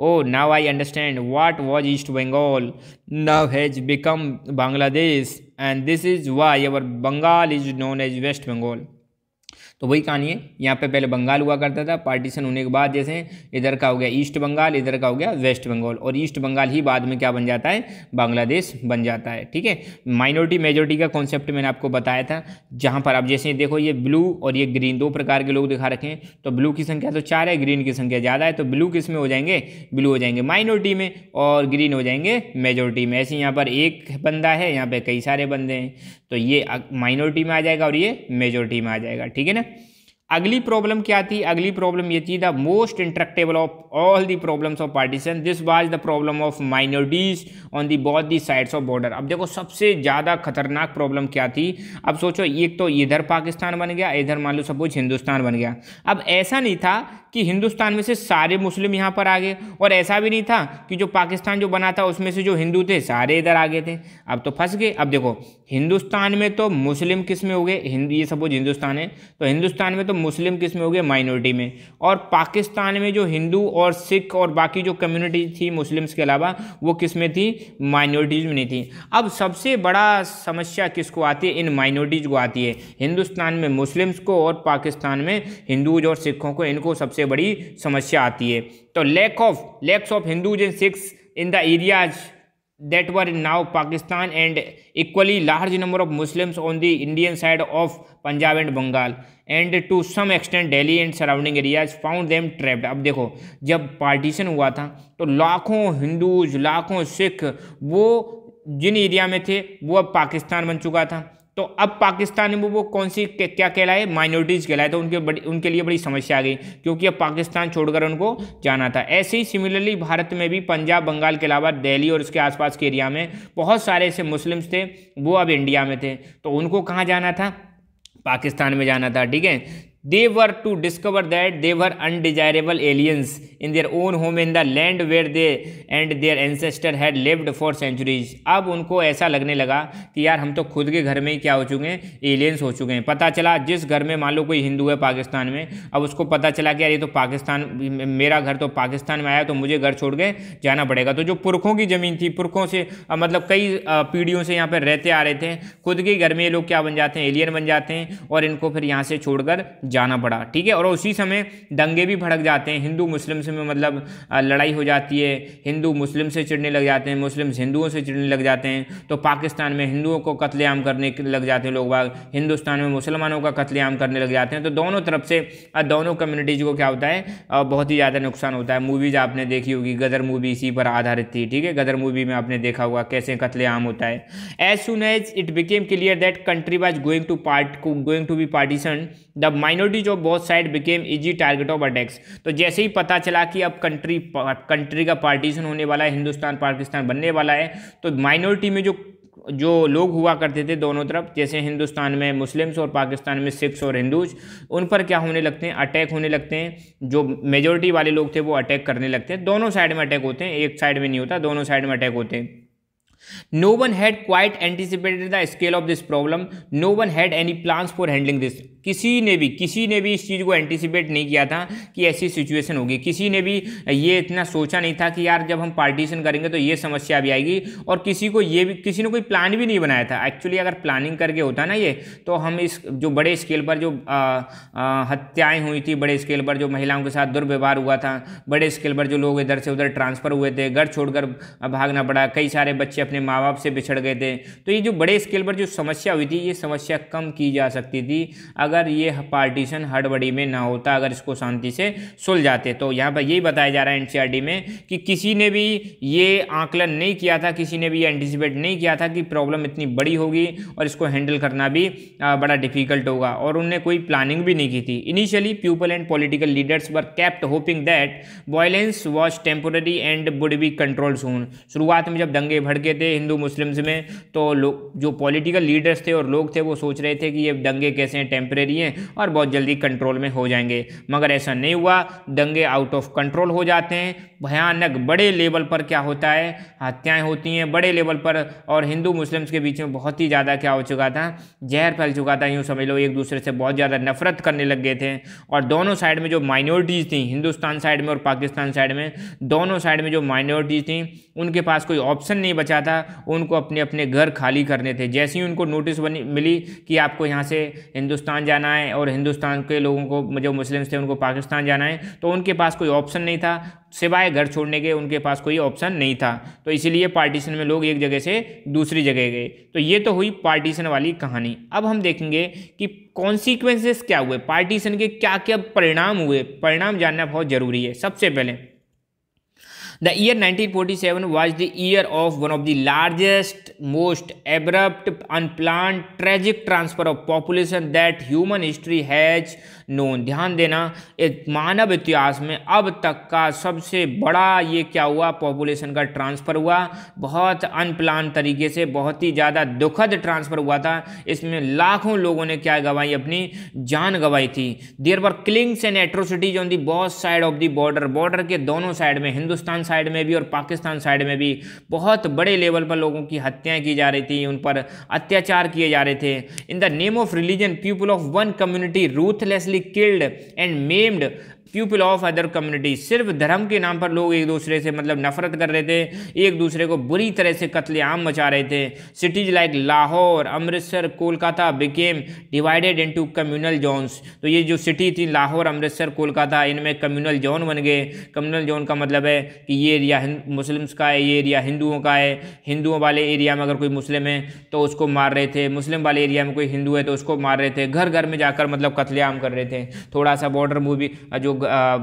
oh now I understand what was East Bengal now has become Bangladesh and this is why our Bengal is known as West Bengal तो वही कहानी है। यहाँ पे पहले बंगाल हुआ करता था, पार्टीशन होने के बाद जैसे इधर का हो गया ईस्ट बंगाल, इधर का हो गया वेस्ट बंगाल और ईस्ट बंगाल ही बाद में क्या बन जाता है? बांग्लादेश बन जाता है, ठीक है? माइनॉरिटी, मेजोरिटी का कॉन्सेप्ट मैंने आपको बताया था, जहाँ पर आप जैसे देखो ये ब्लू और ये ग्रीन, दो प्रकार के लोग दिखा रखे तो ब्लू की संख्या तो चार है, ग्रीन की संख्या ज़्यादा है तो ब्लू किसमें हो जाएँगे? ब्लू हो जाएँगे माइनॉरिटी में और ग्रीन हो जाएँगे मेजोरिटी में। ऐसे यहाँ पर एक बंदा है, यहाँ पर कई सारे बंदे हैं तो ये माइनॉरिटी में आ जाएगा और ये मेजोरिटी में आ जाएगा, ठीक है ना? अगली प्रॉब्लम क्या थी? अगली प्रॉब्लम ये थी the most intractable of all the problems of partition this was the problem of minorities on the both the sides of border अब देखो सबसे ज़्यादा खतरनाक प्रॉब्लम क्या थी? अब सोचो, एक तो इधर पाकिस्तान बन गया, इधर मान लो सपोज़ हिंदुस्तान बन गया। अब ऐसा नहीं था कि हिंदुस्तान में से सारे मुस्लिम यहाँ पर आ गए, और ऐसा भी नहीं था कि जो पाकिस्तान जो बना था उसमें से जो हिंदू थे सारे इधर आ गए थे। अब तो फंस गए। अब देखो हिंदुस्तान में तो मुस्लिम किसमें हो गए? हिंदू, ये सपोज़ हिंदुस्तान है। तो हिंदुस्तान में तो मुस्लिम किसमें हो गए? माइनॉरिटी में। और पाकिस्तान में जो हिंदू और सिख और बाकी जो कम्युनिटी थी मुस्लिम्स के अलावा, वो किसमें थी? माइनॉरिटीज में नहीं थी। अब सबसे बड़ा समस्या किसको आती है? इन माइनॉरिटीज को आती है। हिंदुस्तान में मुस्लिम्स को और पाकिस्तान में हिंदूज और सिखों को इनको सबसे बड़ी समस्या आती है। तो lakh of lakhs of Hindus and Sikhs in the areas that were now Pakistan and equally large number of Muslims on the Indian side of Punjab and Bengal and to some extent Delhi and surrounding areas found them trapped अब देखो जब partition हुआ था तो लाखों Hindus लाखों सिख वो जिन area में थे वो अब पाकिस्तान बन चुका था तो अब पाकिस्तान में वो कौन सी क्या कहलाए? माइनॉरिटीज़ कहलाए। तो उनके बड़ी उनके लिए बड़ी समस्या आ गई, क्योंकि अब पाकिस्तान छोड़कर उनको जाना था। ऐसे ही सिमिलरली भारत में भी पंजाब, बंगाल के अलावा दिल्ली और उसके आसपास के एरिया में बहुत सारे ऐसे मुस्लिम्स थे, वो अब इंडिया में थे। तो उनको कहाँ जाना था? पाकिस्तान में जाना था, ठीक है? They were to discover that they were undesirable aliens in their own home in the land where they and their ancestor had lived for centuries. अब उनको ऐसा लगने लगा कि यार हम तो खुद के घर में ही क्या हो चुके हैं? एलियंस हो चुके हैं। पता चला जिस घर में मान लो कोई हिंदू है पाकिस्तान में, अब उसको पता चला कि यार ये तो पाकिस्तान, मेरा घर तो पाकिस्तान में आया तो मुझे घर छोड़ के जाना पड़ेगा। तो जो पुरखों की ज़मीन थी, पुरखों से मतलब कई पीढ़ियों से यहाँ पर रहते आ रहे थे। खुद के घर में ये लोग क्या बन जाते हैं? एलियन बन जाते हैं और इनको फिर यहाँ से छोड़कर जाना पड़ा, ठीक है? और उसी समय दंगे भी भड़क जाते हैं। हिंदू, मुस्लिम से मतलब लड़ाई हो जाती है। हिंदू मुस्लिम से चिड़ने लग जाते हैं, मुस्लिम हिंदुओं से चिड़ने लग जाते हैं। तो पाकिस्तान में हिंदुओं को कत्लेआम करने लग जाते हैं लोग, बाग हिंदुस्तान में मुसलमानों का कत्लेआम करने लग जाते हैं। तो दोनों तरफ़ से दोनों कम्युनिटीज़ को क्या होता है बहुत ही ज़्यादा नुकसान होता है। मूवीज़ आपने देखी होगी, गदर मूवी इसी पर आधारित थी, ठीक है? गदर मूवी में आपने देखा होगा कैसे कत्लेआम होता है। As soon as it became clear that country was going to part going to be partition the minorities of both side became easy target of attacks तो जैसे ही पता चला कि अब कंट्री कंट्री का पार्टीशन होने वाला है, हिंदुस्तान, पाकिस्तान बनने वाला है तो माइनॉरिटी में जो जो लोग हुआ करते थे दोनों तरफ़, जैसे हिंदुस्तान में मुस्लिम्स और पाकिस्तान में सिख्स और हिंदूज, उन पर क्या होने लगते हैं? अटैक होने लगते हैं। जो मेजोरिटी वाले लोग थे वो अटैक करने लगते हैं। दोनों साइड में अटैक होते हैं, एक साइड में नहीं होता, दोनों साइड में अटैक होते हैं। No one had quite anticipated the scale of this problem. No one had any plans for handling this. किसी ने भी, किसी ने भी इस चीज़ को एंटिसिपेट नहीं किया था कि ऐसी सिचुएशन होगी। किसी ने भी ये इतना सोचा नहीं था कि यार जब हम पार्टीशन करेंगे तो ये समस्या भी आएगी और किसी को ये भी, किसी ने कोई प्लान भी नहीं बनाया था। एक्चुअली अगर प्लानिंग करके होता ना ये तो हम इस, जो बड़े स्केल पर जो हत्याएँ हुई थी, बड़े स्केल पर जो महिलाओं के साथ दुर्व्यवहार हुआ था, बड़े स्केल पर जो लोग इधर से उधर ट्रांसफ़र हुए थे, घर छोड़कर भागना पड़ा, कई सारे बच्चे अपने माँ बाप से बिछड़ गए थे। तो ये जो बड़े स्केल पर जो समस्या हुई थी, ये समस्या कम की जा सकती थी। अगर अगर ये पार्टीशन हड़बड़ी में ना होता, अगर इसको शांति से सुल जाते तो यहाँ पर यही बताया जा रहा है एनसीईआरटी में कि किसी ने भी ये आंकलन नहीं किया था, किसी ने भी एंटिसिपेट नहीं किया था कि प्रॉब्लम इतनी बड़ी होगी और इसको हैंडल करना भी बड़ा डिफ़िकल्ट होगा। और उनने कोई प्लानिंग भी नहीं की थी। Initially people and political leaders were kept hoping that violence was temporary and would be control soon शुरुआत में जब दंगे भड़के थे हिंदू मुस्लिम्स में तो लोग, जो पॉलिटिकल लीडर्स थे और लोग थे, वो सोच रहे थे कि ये दंगे कैसे हैं टेम्परेरी हैं और बहुत जल्दी कंट्रोल में हो जाएँगे। मगर ऐसा नहीं हुआ। दंगे आउट ऑफ़ कंट्रोल हो जाते हैं। भयानक बड़े लेवल पर क्या होता है? हत्याएँ होती हैं बड़े लेवल पर। और हिंदू मुस्लिम्स के बीच में बहुत ही ज़्यादा क्या हो चुका था? जहर फैल चुका था। यूँ समझ लो एक दूसरे से बहुत ज़्यादा नफरत करने लग गए थे। और दोनों साइड में जो माइनॉरिटीज़ थी, हिंदुस्तान साइड में और पाकिस्तान साइड में, दोनों साइड में जो माइनॉरिटीज़ थी, उनके पास कोई ऑप्शन नहीं बचा था। उनको अपने अपने घर खाली करने थे। जैसे ही उनको नोटिस बनी, मिली कि आपको यहाँ से हिंदुस्तान जाना है और हिंदुस्तान के लोगों को, जो मुस्लिम्स थे, उनको पाकिस्तान जाना है तो उनके पास कोई ऑप्शन नहीं था, सिवाय घर छोड़ने के उनके पास कोई ऑप्शन नहीं था। तो इसीलिए पार्टीशन में लोग एक जगह से दूसरी जगह गए। तो ये तो हुई पार्टीशन वाली कहानी। अब हम देखेंगे कि कॉन्सिक्वेंसेस क्या हुए पार्टीशन के क्या क्या परिणाम हुए। परिणाम जानना बहुत ज़रूरी है, सबसे पहले। The year 1947 was the year of one of the largest, most abrupt, unplanned, tragic transfer of population that human history has known. ध्यान देना मानव इतिहास में अब तक का सबसे बड़ा ये क्या हुआ? पॉपुलेशन का ट्रांसफ़र हुआ। बहुत अनप्लान तरीके से बहुत ही ज़्यादा दुखद ट्रांसफ़र हुआ था। इसमें लाखों लोगों ने क्या गवाई अपनी जान गवाई थी। There were killings and atrocities on the side of the border border के दोनों साइड में हिंदुस्तान साइड में भी और पाकिस्तान साइड में भी बहुत बड़े लेवल पर लोगों की हत्याएँ की जा रही थी, उन पर अत्याचार किए जा रहे थे। In the name of religion, people of one community, ruthlessly killed and maimed people of other community सिर्फ़ धर्म के नाम पर लोग एक दूसरे से मतलब नफरत कर रहे थे, एक दूसरे को बुरी तरह से कत्लेआम मचा रहे थे। Cities like Lahore Amritsar Kolkata became divided into communal zones तो ये जो सिटी थी लाहौर अमृतसर कोलकाता इनमें कम्युनल जोन बन गए। कम्युनल जोन का मतलब है कि ये एरिया मुस्लिम्स का है, ये एरिया हिंदुओं का है। हिंदुओं वाले एरिया में अगर कोई मुस्लिम है तो उसको मार रहे थे। मुस्लिम वाले एरिया में कोई हिंदू है तो उसको मार रहे थे। घर घर में जाकर मतलब कत्लेआम कर रहे थे। थोड़ा सा बॉर्डर मूवी जो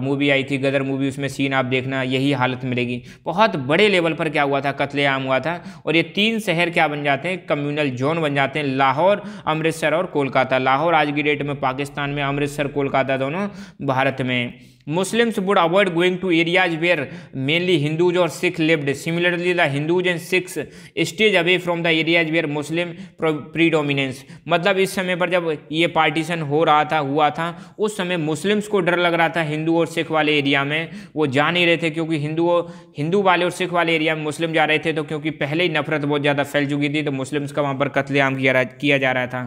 मूवी आई थी, गदर मूवी उसमें सीन आप देखना, यही हालत मिलेगी। बहुत बड़े लेवल पर क्या हुआ था? कत्लेआम हुआ था। और ये तीन शहर क्या बन जाते हैं? कम्युनल जोन बन जाते हैं, लाहौर, अमृतसर और कोलकाता। लाहौर आज की डेट में, पाकिस्तान में, अमृतसर, कोलकाता दोनों, भारत में। Muslims would avoid going to areas where mainly Hindus or Sikhs lived. Similarly, the Hindus and Sikhs stayed away from the areas where Muslim predominance. मतलब इस समय पर जब ये पार्टीशन हो रहा था हुआ था उस समय मुस्लिम्स को डर लग रहा था हिंदू और सिख वाले एरिया में वो जा नहीं रहे थे क्योंकि हिंदू हिंदू वाले और सिख वाले एरिया में मुस्लिम जा रहे थे तो क्योंकि पहले ही नफरत बहुत ज़्यादा फैल चुकी थी तो मुस्लिम्स का वहाँ पर कत्लेआम किया किया जा रहा था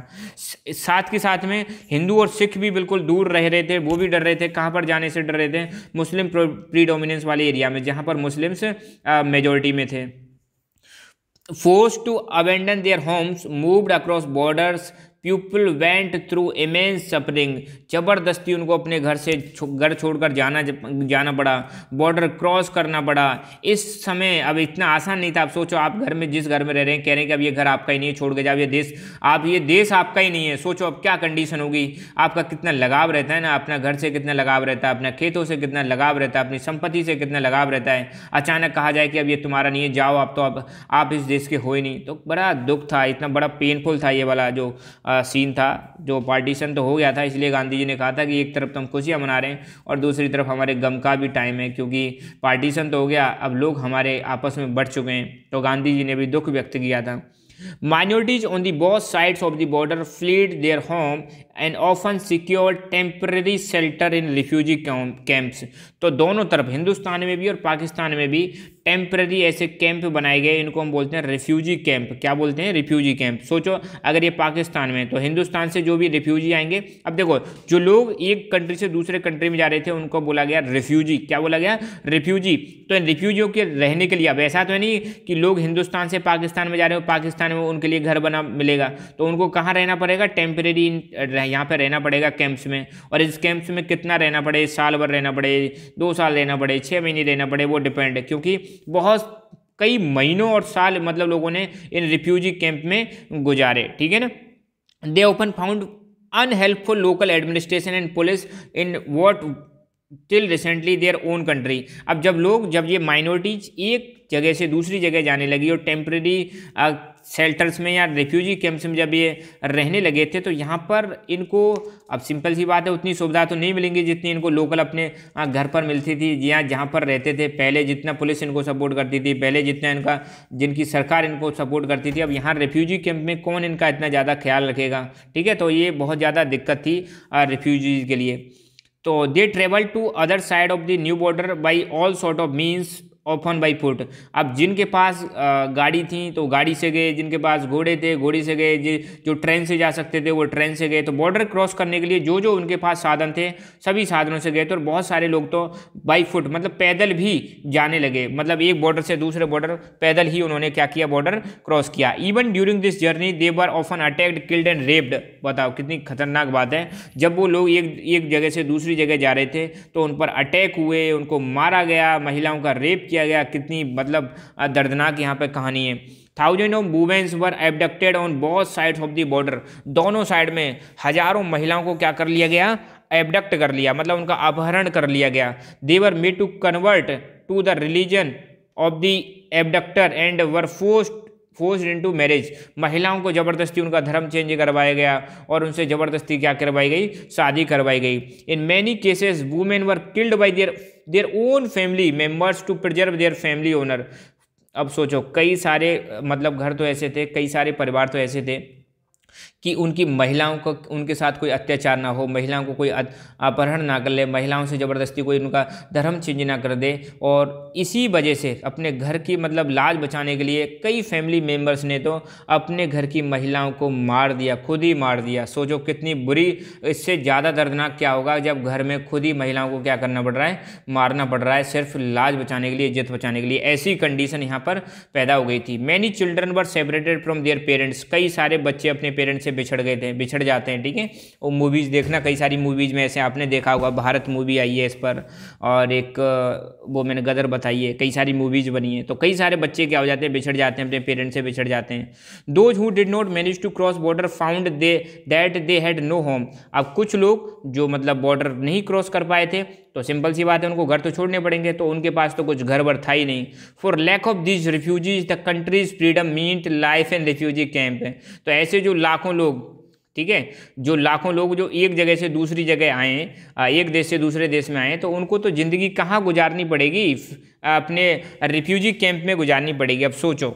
साथ के साथ में हिंदू और सिख भी बिल्कुल दूर रह रहे थे वो भी डर रहे थे कहाँ पर जाने से डर रहते हैं, मुस्लिम प्रीडोमिनेंस वाले एरिया में, जहाँ पर मुस्लिम्स मेजोरिटी में थे। Forced to abandon their homes moved across borders people went through immense suffering ज़बरदस्ती उनको अपने घर से घर छोड़कर जाना जाना पड़ा। बॉर्डर क्रॉस करना पड़ा। इस समय अब इतना आसान नहीं था। आप सोचो, आप घर में, जिस घर में रह रहे हैं, कह रहे हैं कि अब ये घर आपका ही नहीं है, छोड़ के जाओ, ये देश, आप, ये देश आपका ही नहीं है। सोचो, अब क्या कंडीशन होगी? आपका कितना लगाव रहता है ना? अपना घर से कितना लगाव रहता है? अपने खेतों से कितना लगाव रहता है? अपनी संपत्ति से कितना लगाव रहता है? अचानक कहा जाए कि अब ये तुम्हारा नहीं है, जाओ आप तो अब, आप इस देश के हो ही नहीं। तो बड़ा दुख था, इतना बड़ा पेनफुल था ये वाला जो सीन था, जो पार्टीशन तो हो गया था, इसलिए गांधी जी ने कहा था कि एक तरफ़ तो हम खुशियाँ मना रहे हैं और दूसरी तरफ़ हमारे गम का भी टाइम है, क्योंकि पार्टीशन तो हो गया, अब लोग हमारे आपस में बढ़ चुके हैं तो गांधी जी ने भी दुख व्यक्त किया था। Minorities on the both sides of the border fled their home and often secure temporary shelter in refugee camps तो दोनों तरफ़, हिंदुस्तान में भी और पाकिस्तान में भी टेम्पररी ऐसे कैंप बनाए गए, इनको हम बोलते हैं रिफ्यूजी कैंप क्या बोलते हैं? रिफ्यूजी कैंप सोचो, अगर ये पाकिस्तान में तो हिंदुस्तान से जो भी रिफ्यूजी आएँगे, अब देखो, जो लोग एक कंट्री से दूसरे कंट्री में जा रहे थे, उनको बोला गया रिफ्यूजी क्या बोला गया? रिफ्यूजी तो इन रिफ्यूजियों के रहने के लिए, अब ऐसा तो है नहीं कि लोग हिंदुस्तान से पाकिस्तान में जा रहे हो, पाकिस्तान में उनके लिए घर बना मिलेगा। तो उनको कहाँ रहना पड़ेगा? टेम्परेरी यहाँ पर रहना पड़ेगा कैंप्स में। और इस कैंप्स में कितना रहना पड़े? साल भर रहना पड़े, दो साल रहना पड़े छः महीने रहना पड़े, वो डिपेंड है। क्योंकि बहुत कई महीनों और साल मतलब लोगों ने इन रिफ्यूजी कैंप में गुजारे, ठीक है ना? They often found unhelpful local administration and police in what till recently their own country अब जब लोग, जब ये माइनॉरिटीज एक जगह से दूसरी जगह जाने लगी और टेम्प्रेरी शेल्टर्स में या रेफ्यूजी कैंप्स में जब ये रहने लगे थे तो यहाँ पर इनको, अब सिंपल सी बात है, उतनी सुविधा तो नहीं मिलेंगी जितनी इनको लोकल अपने घर पर मिलती थी। या जहाँ पर रहते थे, पहले जितना पुलिस इनको सपोर्ट करती थी, पहले जितना इनका, जिनकी सरकार इनको सपोर्ट करती थी, अब यहाँ रेफ्यूजी कैंप में कौन इनका इतना ज़्यादा ख्याल रखेगा? ठीक है तो ये बहुत ज़्यादा दिक्कत थी रेफ्यूजीज के लिए। तो they travel to other side of the new border by all sort of means often by foot अब जिनके पास गाड़ी थी तो गाड़ी से गए, जिनके पास घोड़े थे, घोड़े से गए, जो ट्रेन से जा सकते थे, वो ट्रेन से गए। तो बॉर्डर क्रॉस करने के लिए जो जो उनके पास साधन थे, सभी साधनों से गए तो और बहुत सारे लोग तो बाई फुट मतलब पैदल भी जाने लगे। मतलब एक बॉर्डर से दूसरे बॉर्डर पैदल ही उन्होंने क्या किया बॉर्डर क्रॉस किया। Even during this journey they were often attacked killed and raped बताओ, कितनी खतरनाक बात है। जब वो लोग एक एक जगह से दूसरी जगह जा रहे थे तो उन पर अटैक हुए, उनको मारा गया, महिलाओं का रेप किया गया, कितनी मतलब दर्दनाक यहाँ पर कहानी है। Thousand of womens were abducted on both sides of the border दोनों साइड में हज़ारों महिलाओं को क्या कर लिया गया? एबडक्ट कर लिया मतलब उनका अपहरण कर लिया गया। They were made to convert to the religion of the abductor and were forced forced into marriage महिलाओं को ज़बरदस्ती उनका धर्म चेंज करवाया गया और उनसे ज़बरदस्ती क्या करवाई गई? शादी करवाई गई। In many cases women were killed by their their own family members to preserve their family honour अब सोचो, कई सारे मतलब घर तो ऐसे थे, कई सारे परिवार तो ऐसे थे कि उनकी महिलाओं को, उनके साथ कोई अत्याचार ना हो, महिलाओं को कोई अपहरण ना कर ले, महिलाओं से ज़बरदस्ती कोई उनका धर्म चेंज ना कर दे। और इसी वजह से अपने घर की मतलब लाज बचाने के लिए कई फैमिली मेंबर्स ने तो अपने घर की महिलाओं को मार दिया, खुद ही मार दिया। सोचो कितनी बुरी, इससे ज़्यादा दर्दनाक क्या होगा जब घर में खुद ही महिलाओं को क्या करना पड़ रहा है? मारना पड़ रहा है सिर्फ़ लाज बचाने के लिए, इज़्ज़त बचाने के लिए। ऐसी कंडीशन यहाँ पर पैदा हो गई थी। Many children were separated from their parents कई सारे बच्चे अपने पेरेंट्स से बिछड़ गए थे, बिछड़ जाते हैं, ठीक है? वो मूवीज़ देखना, कई सारी मूवीज़ में ऐसे आपने देखा होगा, भारत मूवी आई है इस पर, और एक, वो मैंने गदर बताई है, कई सारी मूवीज़ बनी है तो कई सारे बच्चे क्या हो जाते हैं, बिछड़ जाते हैं, अपने पेरेंट्स से बिछड़ जाते हैं। Those who did not manage to cross border found they that they had no home अब कुछ लोग जो मतलब बॉर्डर नहीं क्रॉस कर पाए थे तो सिंपल सी बात है, उनको घर तो छोड़ने पड़ेंगे तो उनके पास तो कुछ घर वर था ही नहीं। For lack of this refugees the countries freedom meet life and refugee camp है तो ऐसे जो लाखों लोग, ठीक है, जो लाखों लोग जो एक जगह से दूसरी जगह आए एक देश से दूसरे देश में आए तो उनको तो ज़िंदगी कहाँ गुजारनी पड़ेगी? अपने रिफ्यूजी कैंप में गुजारनी पड़ेगी। अब सोचो,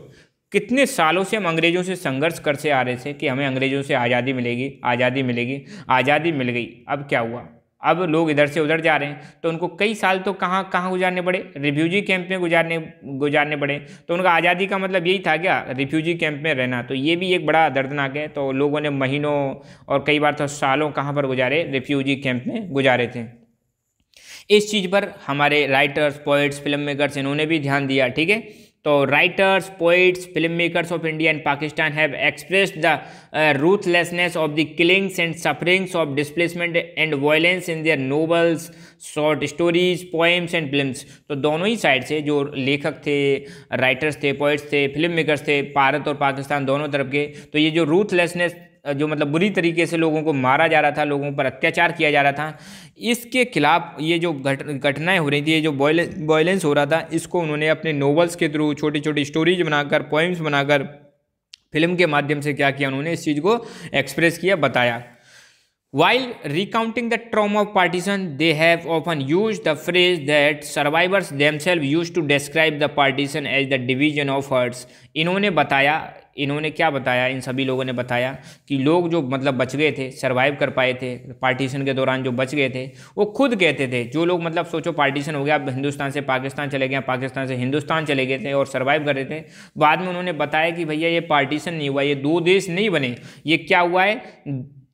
कितने सालों से हम अंग्रेज़ों से संघर्ष करते आ रहे थे कि हमें अंग्रेज़ों से आज़ादी मिलेगी आज़ादी मिलेगी, आज़ादी मिल गई। अब क्या हुआ? अब लोग इधर से उधर जा रहे हैं तो उनको कई साल तो कहाँ कहाँ गुजारने पड़े? रिफ्यूजी कैंप में गुजारने गुजारने पड़े। तो उनका आज़ादी का मतलब यही था क्या? रिफ्यूजी कैंप में रहना। तो ये भी एक बड़ा दर्दनाक है। तो लोगों ने महीनों और कई बार तो सालों कहाँ पर गुजारे? रिफ्यूजी कैंप में गुजारे थे। इस चीज़ पर हमारे राइटर्स, पोइट्स फ़िल्म मेकर्स इन्होंने भी ध्यान दिया, ठीक है? तो writers poets film makers of India and Pakistan have express the ruthlessness of the killings and sufferings of displacement and violence in their novels short stories poems and film तो दोनों ही side से जो लेखक थे राइटर्स थे poets थे film makers थे, भारत और पाकिस्तान दोनों तरफ़ के तो ये जो रूथलेसनेस जो मतलब बुरी तरीके से लोगों को मारा जा रहा था लोगों पर अत्याचार किया जा रहा था इसके खिलाफ ये जो घटनाएँ हो रही थी ये जो वॉयलेंस हो रहा था इसको उन्होंने अपने नोवेल्स के थ्रू छोटी छोटी स्टोरीज बनाकर पोइम्स बनाकर फ़िल्म के माध्यम से क्या किया उन्होंने इस चीज़ को एक्सप्रेस किया बताया While recounting the trauma of partition, they have often used the phrase that survivors themselves used to describe the partition as the division of herds. इन्होंने बताया इन्होंने क्या बताया? इन सभी लोगों ने बताया कि लोग जो मतलब बच गए थे सरवाइव कर पाए थे पार्टीशन के दौरान जो बच गए थे, वो खुद कहते थे। जो लोग मतलब सोचो पार्टीशन हो गया, अब हिंदुस्तान से पाकिस्तान चले गए, पाकिस्तान से हिंदुस्तान चले गए थे और सर्वाइव कर रहे थे। बाद में उन्होंने बताया कि भैया ये पार्टीशन नहीं हुआ, ये दो देश नहीं बने। ये क्या हुआ है?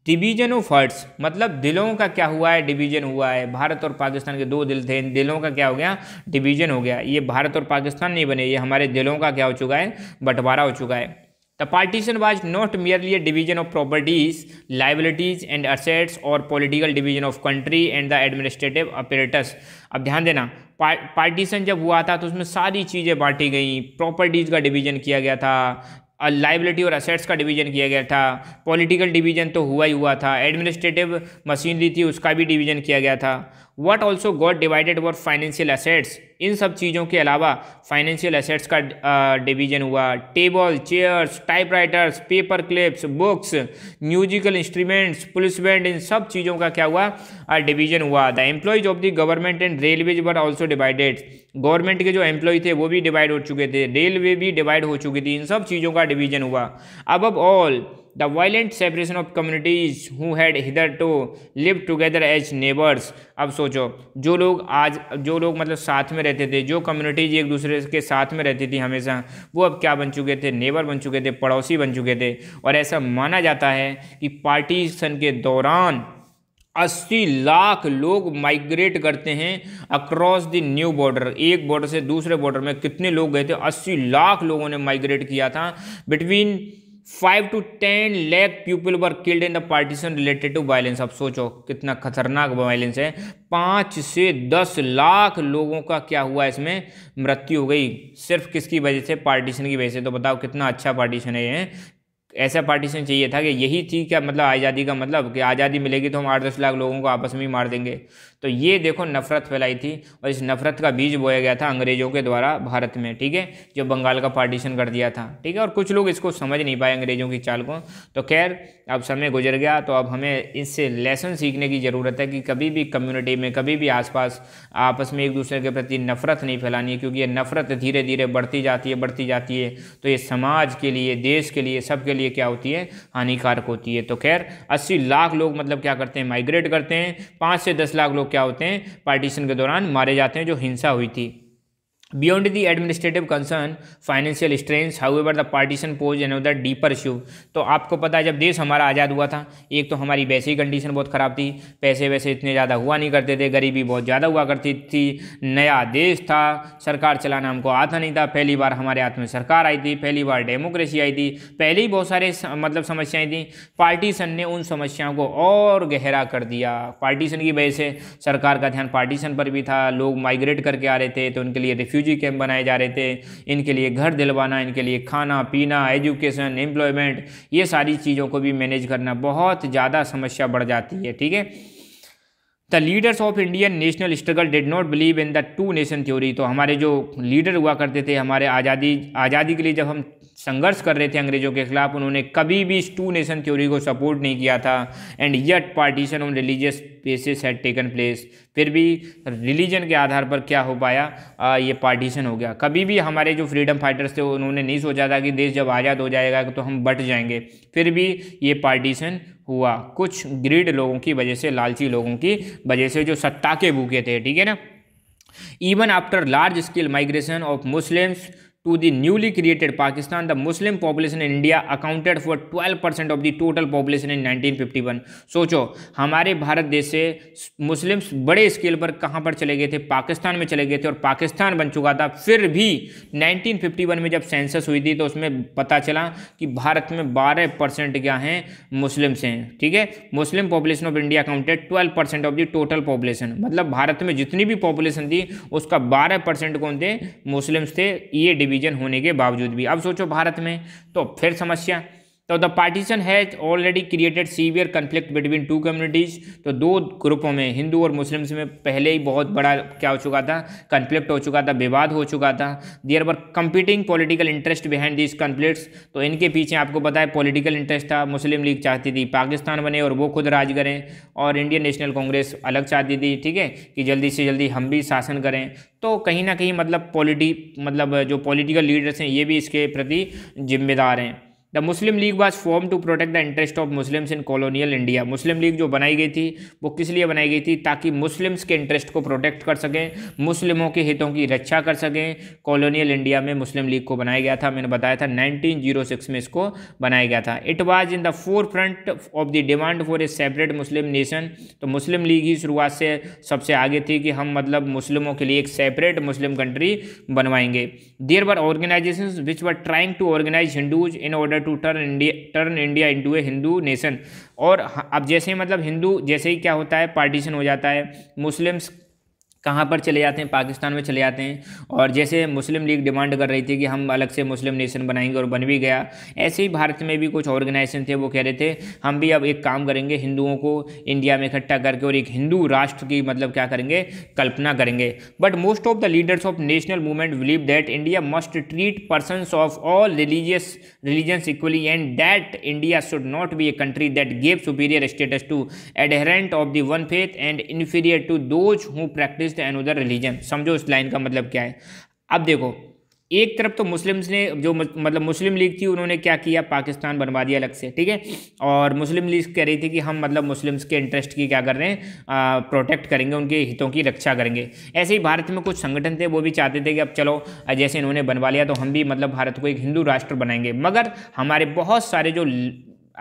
डिवीज़न ऑफ़ हर्ट्स मतलब दिलों का क्या हुआ है? डिवीज़न हुआ है। भारत और पाकिस्तान के दो दिल थे, इन दिलों का क्या हो गया? डिवीज़न हो गया। ये भारत और पाकिस्तान नहीं बने, ये हमारे दिलों का क्या हो चुका है? बंटवारा हो चुका है। The partition was not merely a division of properties liabilities and assets और political division of country and the administrative apparatus अब ध्यान देना पार्टीशन जब हुआ था तो उसमें सारी चीज़ें बांटी गई। प्रॉपर्टीज़ का डिवीज़न किया गया था लाइबिलिटी और असेट्स का डिवीज़न किया गया था। पॉलिटिकल डिवीज़न तो हुआ ही हुआ था। एडमिनिस्ट्रेटिव मशीनरी थी, उसका भी डिवीज़न किया गया था। What also got divided were financial assets इन सब चीज़ों के अलावा फाइनेंशियल असेट्स का डिवीज़न हुआ। Table chairs typewriters paper clips books musical instruments police band इन सब चीज़ों का क्या हुआ? डिवीज़न हुआ। The employees of the government and railways were also divided government के जो एम्प्लॉय थे, वो भी डिवाइड हो चुके थे। रेलवे भी डिवाइड हो चुकी थी। इन सब चीज़ों का डिवीज़न हुआ। अब अब all the violent separation of communities who had hitherto live together as neighbours अब सोचो, जो लोग आज, जो लोग मतलब साथ में रहते थे, जो कम्युनिटीज एक दूसरे के साथ में रहती थी हमेशा, वो अब क्या बन चुके थे? नेबर बन चुके थे, पड़ोसी बन चुके थे। और ऐसा माना जाता है कि पार्टीशन के दौरान अस्सी लाख लोग माइग्रेट करते हैं अक्रॉस द न्यू बॉर्डर एक बॉर्डर से दूसरे बॉर्डर में कितने लोग गए थे? अस्सी लाख लोगों ने माइग्रेट किया था। Between five to ten lakh people were killed in the partition related to violence. अब सोचो, कितना खतरनाक वायलेंस है। पाँच से दस लाख लोगों का क्या हुआ इसमें? मृत्यु हो गई। सिर्फ़ किसकी वजह से? पार्टीशन की वजह से। तो बताओ, कितना अच्छा पार्टीशन है ये ऐसा पार्टीशन चाहिए था कि यही थी क्या? मतलब आज़ादी का मतलब कि आज़ादी मिलेगी तो हम आठ दस लाख लोगों को आपस में ही मार देंगे। तो ये देखो नफरत फैलाई थी और इस नफरत का बीज बोया गया था अंग्रेज़ों के द्वारा भारत में, ठीक है? जो बंगाल का पार्टीशन कर दिया था, ठीक है? और कुछ लोग इसको समझ नहीं पाए अंग्रेज़ों की चाल को। तो खैर, अब समय गुजर गया तो अब हमें इससे लेसन सीखने की ज़रूरत है कि कभी भी कम्युनिटी में, कभी भी आसपास आपस में एक दूसरे के प्रति नफरत नहीं फैलानी है, क्योंकि ये नफरत धीरे धीरे बढ़ती जाती है, बढ़ती जाती है। तो ये समाज के लिए, देश के लिए सबके लिए क्या होती है? हानिकारक होती है। तो खैर, अस्सी लाख लोग मतलब क्या करते हैं? माइग्रेट करते हैं। पाँच से दस लाख लोग क्या होते हैं? पार्टीशन के दौरान मारे जाते हैं जो हिंसा हुई थी। Beyond the administrative concern financial strains however the partition pose an the deeper issue तो आपको पता है, जब देश हमारा आज़ाद हुआ था, एक तो हमारी वैसे ही कंडीशन बहुत ख़राब थी, पैसे वैसे इतने ज़्यादा हुआ नहीं करते थे, गरीबी बहुत ज़्यादा हुआ करती थी, नया देश था, सरकार चलाना हमको आता नहीं था, पहली बार हमारे हाथ में सरकार आई थी, पहली बार डेमोक्रेसी आई थी, पहले ही बहुत सारे मतलब समस्याएँ थी पार्टीशन ने उन समस्याओं को और गहरा कर दिया। पार्टीशन की वजह से सरकार का ध्यान पार्टीशन पर भी था, लोग माइग्रेट करके आ रहे थे तो उनके लिए रिफ्यूजी कैंप बनाए जा रहे थे। इनके लिए घर दिलवाना, इनके लिए खाना, पीना एजुकेशन एम्प्लॉयमेंट ये सारी चीज़ों को भी मैनेज करना बहुत ज़्यादा समस्या बढ़ जाती है, ठीक है? The leaders of Indian national struggle did not believe in the two nation theory तो हमारे जो लीडर हुआ करते थे, हमारे आज़ादी आज़ादी के लिए जब हम संघर्ष कर रहे थे अंग्रेज़ों के खिलाफ उन्होंने कभी भी इस टू नेशन थ्योरी को सपोर्ट नहीं किया था and yet partition on religious basis had taken place फिर भी रिलीजन के आधार पर क्या हो पाया? आ, ये पार्टीशन हो गया। कभी भी हमारे जो फ्रीडम फाइटर्स थे उन्होंने नहीं सोचा था कि देश जब आज़ाद हो जाएगा तो हम बट जाएँगे। फिर भी ये पार्टीशन हुआ। कुछ ग्रीड लोगों की वजह से लालची लोगों की वजह से जो सत्ता के भूखे थे ठीक है ना? Even after large scale migration of Muslims to the newly created Pakistan, the Muslim population in India accounted for 12% of the total population in 1951. सोचो हमारे भारत देश से मुस्लिम्स बड़े स्केल पर कहाँ पर चले गए थे? पाकिस्तान में चले गए थे और पाकिस्तान बन चुका था। फिर भी 1951 में जब सेंसस हुई थी तो उसमें पता चला कि भारत में 12 परसेंट क्या हैं? मुस्लिम्स हैं ठीक है? Muslim population of India accounted 12 percent of the total population मतलब भारत में जितनी भी पॉपुलेशन थी उसका 12 परसेंट कौन थे? मुस्लिम्स थे। ये डिवीज़न रीजन होने के बावजूद भी। अब सोचो भारत में तो फिर समस्या। तो the partition has already created severe conflict between two communities तो दो ग्रुपों में, हिंदू और मुस्लिम्स में पहले ही बहुत बड़ा क्या हो चुका था? कन्फ्लिक्ट हो चुका था, विवाद हो चुका था। There were competing political interest behind this conflicts तो इनके पीछे आपको पता है पॉलिटिकल इंटरेस्ट था। मुस्लिम लीग चाहती थी पाकिस्तान बने और वो खुद राज करें और इंडियन नेशनल कांग्रेस अलग चाहती थी, ठीक है? कि जल्दी से जल्दी हम भी शासन करें। तो कहीं ना कहीं मतलब पॉलिटी मतलब जो पॉलिटिकल लीडर्स हैं, ये भी इसके प्रति जिम्मेदार हैं। The Muslim League was form to protect the interest of Muslims in colonial India Muslim League जो बनाई गई थी, वो किस लिए बनाई गई थी? ताकि मुस्लिम्स के इंटरेस्ट को प्रोटेक्ट कर सकें मुस्लिमों के हितों की रक्षा कर सकें। कॉलोनियल इंडिया में मुस्लिम लीग को बनाया गया था, मैंने बताया था 1906 में इसको बनाया गया था। It was in the forefront of the demand for a separate Muslim nation तो मुस्लिम लीग ही शुरुआत से सबसे आगे थी कि हम मतलब मुस्लिमों के लिए एक सेपरेट मुस्लिम कंट्री बनवाएँगे। There were organisation which were trying to organise Hindus in order to turn India turn India into a Hindu nation और अब जैसे मतलब हिंदू जैसे ही क्या होता है पार्टीशन हो जाता है मुस्लिम्स कहाँ पर चले जाते हैं? पाकिस्तान में चले जाते हैं। और जैसे मुस्लिम लीग डिमांड कर रही थी कि हम अलग से मुस्लिम नेशन बनाएँगे और बन भी गया, ऐसे ही भारत में भी कुछ ऑर्गेनाइजेशन थे, वो कह रहे थे, हम भी अब एक काम करेंगे, हिंदुओं को इंडिया में इकट्ठा करके और एक हिंदू राष्ट्र की मतलब क्या करेंगे? कल्पना करेंगे। But most of the leaders of national movement believe that India must treat person of all religious religions equally and that India should not be a country that gave superior status to adherent of the one faith and inferior to those who practice the another religion समझो इस line का मतलब क्या है? अब देखो एक तरफ़ तो मुस्लिम्स ने जो मतलब मुस्लिम लीग थी उन्होंने क्या किया? पाकिस्तान बनवा दिया अलग से ठीक है? और मुस्लिम लीग कह रही थी कि हम मतलब मुस्लिम्स के इंटरेस्ट की क्या कर रहे हैं? आ, प्रोटेक्ट करेंगे उनके हितों की रक्षा करेंगे। ऐसे ही भारत में कुछ संगठन थे वो भी चाहते थे कि अब चलो जैसे इन्होंने बनवा लिया तो हम भी मतलब भारत को एक हिंदू राष्ट्र बनाएँगे। मगर हमारे बहुत सारे जो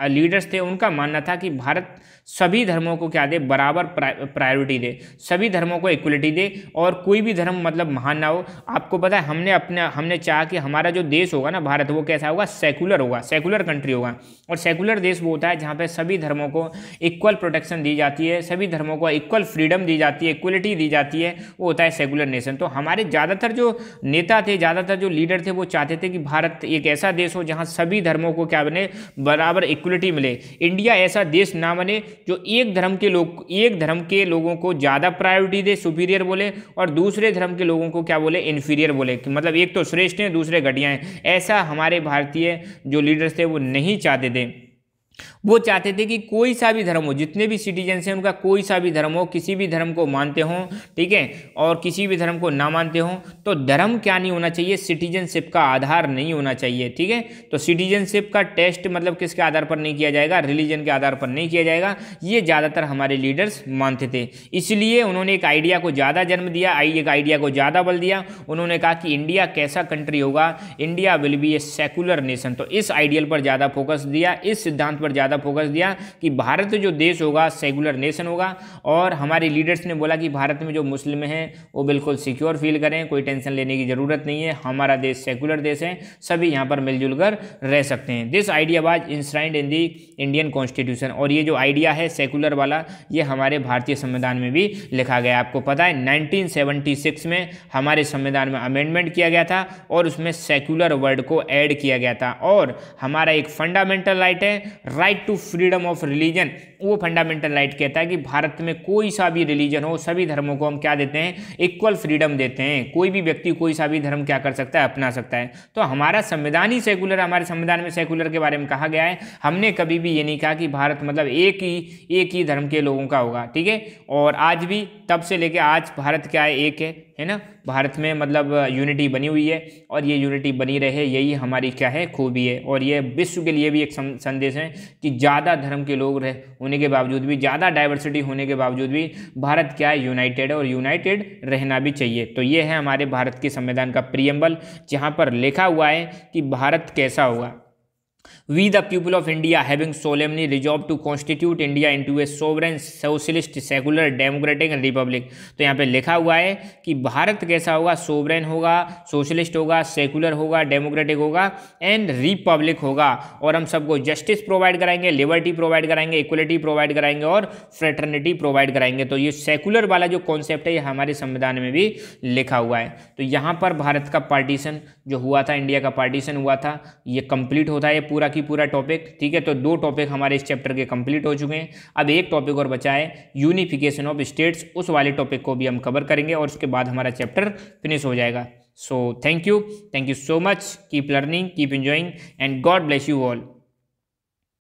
लीडर्स थे, उनका मानना था कि भारत सभी धर्मों को क्या दे, बराबर प्रायोरिटी दे, सभी धर्मों को इक्वलिटी दे, और कोई भी धर्म मतलब महान ना हो। आपको पता है, हमने अपने, हमने चाहा कि हमारा जो देश होगा ना, भारत, वो कैसा होगा? सेकुलर होगा सेकुलर कंट्री होगा। और सेकुलर देश वो होता है जहाँ पे सभी धर्मों को इक्वल प्रोटेक्शन दी जाती है, सभी धर्मों को इक्वल फ्रीडम दी जाती है इक्वलिटी दी जाती है, वो होता है सेकुलर नेशन तो हमारे ज़्यादातर जो नेता थे, ज़्यादातर जो लीडर थे, वो चाहते थे कि भारत एक ऐसा देश हो जहाँ सभी धर्मों को क्या बने, बराबर इक्वलिटी मिले। इंडिया ऐसा देश ना बने जो एक धर्म के लोग, एक धर्म के लोगों को ज़्यादा प्रायोरिटी दे सुपीरियर बोले और दूसरे धर्म के लोगों को क्या बोले? इन्फीरियर बोले। मतलब एक तो श्रेष्ठ हैं, दूसरे घटिया हैं। ऐसा हमारे भारतीय जो लीडर्स थे वो नहीं चाहते थे। वो चाहते थे कि कोई सा भी धर्म हो, जितने भी सिटीजन्स हैं, उनका कोई सा भी धर्म हो, किसी भी धर्म को मानते हों, ठीक है, और किसी भी धर्म को ना मानते हों तो धर्म क्या नहीं होना चाहिए? सिटीजनशिप का आधार नहीं होना चाहिए, ठीक है? तो सिटीजनशिप का टेस्ट मतलब किसके आधार पर नहीं किया जाएगा? रिलीजन के आधार पर नहीं किया जाएगा। ये ज़्यादातर हमारे लीडर्स मानते थे। इसलिए उन्होंने एक आइडिया को ज़्यादा जन्म दिया एक आइडिया को ज़्यादा बल दिया। उन्होंने कहा कि इंडिया कैसा कंट्री होगा? India will be a secular nation तो इस आइडियल पर ज़्यादा फोकस दिया, इस सिद्धांत पर ज़्यादा फोकस दिया कि भारत जो देश होगा सेकुलर नेशन होगा और हमारे लीडर्स ने बोला कि भारत में जो मुस्लिम हैं, वो बिल्कुल सिक्योर फील करें, कोई टेंशन लेने की ज़रूरत नहीं है, हमारा देश सेकुलर देश है, सभी यहाँ पर मिलजुल कर रह सकते हैं। This idea was enshrined in the Indian constitution और ये जो आइडिया है सेकुलर वाला, ये हमारे भारतीय संविधान में भी लिखा गया आपको पता है नाइनटीन में हमारे संविधान में अमेंडमेंट किया गया था और उसमें सेकुलर वर्ड को ऐड किया गया था और हमारा एक फंडामेंटल राइट है right to freedom of religion वो फंडामेंटल राइट right कहता है कि भारत में कोई सा भी रिलीजन हो, सभी धर्मों को हम क्या देते हैं? इक्वल फ्रीडम देते हैं। कोई भी व्यक्ति कोई सा भी धर्म क्या कर सकता है? अपना सकता है। तो हमारा संविधान ही सेकुलर हमारे संविधान में सेकुलर के बारे में कहा गया है। हमने कभी भी ये नहीं कहा कि भारत मतलब एक ही एक ही धर्म के लोगों का होगा, ठीक है? और आज भी, तब से लेकर आज भारत क्या है? एक है। है ना? भारत में मतलब यूनिटी बनी हुई है और ये यूनिटी बनी रहे, यही हमारी क्या है? खूबी है। और ये विश्व के लिए भी एक संदेश है कि ज़्यादा धर्म के लोग रह, होने के बावजूद भी, ज़्यादा डाइवर्सिटी होने के बावजूद भी, भारत क्या है? यूनाइटेड और यूनाइटेड रहना भी चाहिए। तो ये है हमारे भारत के संविधान का प्रियम्बल जहाँ पर लिखा हुआ है कि भारत कैसा होगा। We, the people of India, having solemnly resolved to constitute India into a sovereign socialist, secular, democratic republic. तो यहाँ पे लिखा हुआ है कि भारत कैसा होगा? सोवरेन होगा सोशलिस्ट होगा सेकुलर होगा डेमोक्रेटिक होगा एंड रिपब्लिक होगा। और हम सबको जस्टिस प्रोवाइड कराएँगे लिबर्टी प्रोवाइड कराएँगे इक्वलिटी प्रोवाइड कराएँगे, और फ्रेटर्निटी प्रोवाइड कराएँगे। तो ये सेकुलर वाला जो कॉन्सेप्ट है, ये हमारे संविधान में भी लिखा हुआ है। तो यहाँ पर भारत का पार्टीशन जो हुआ था इंडिया का पार्टीशन हुआ था, ये कंप्लीट होता है पूरा की पूरा टॉपिक ठीक है? तो दो टॉपिक हमारे इस चैप्टर के कंप्लीट हो चुके हैं। अब एक टॉपिक और बचा है यूनिफिकेशन ऑफ़ स्टेट्स उस वाले टॉपिक को भी हम कवर करेंगे और उसके बाद हमारा चैप्टर फिनिश हो जाएगा। So thank you thank you so much keep learning keep enjoying and God bless you all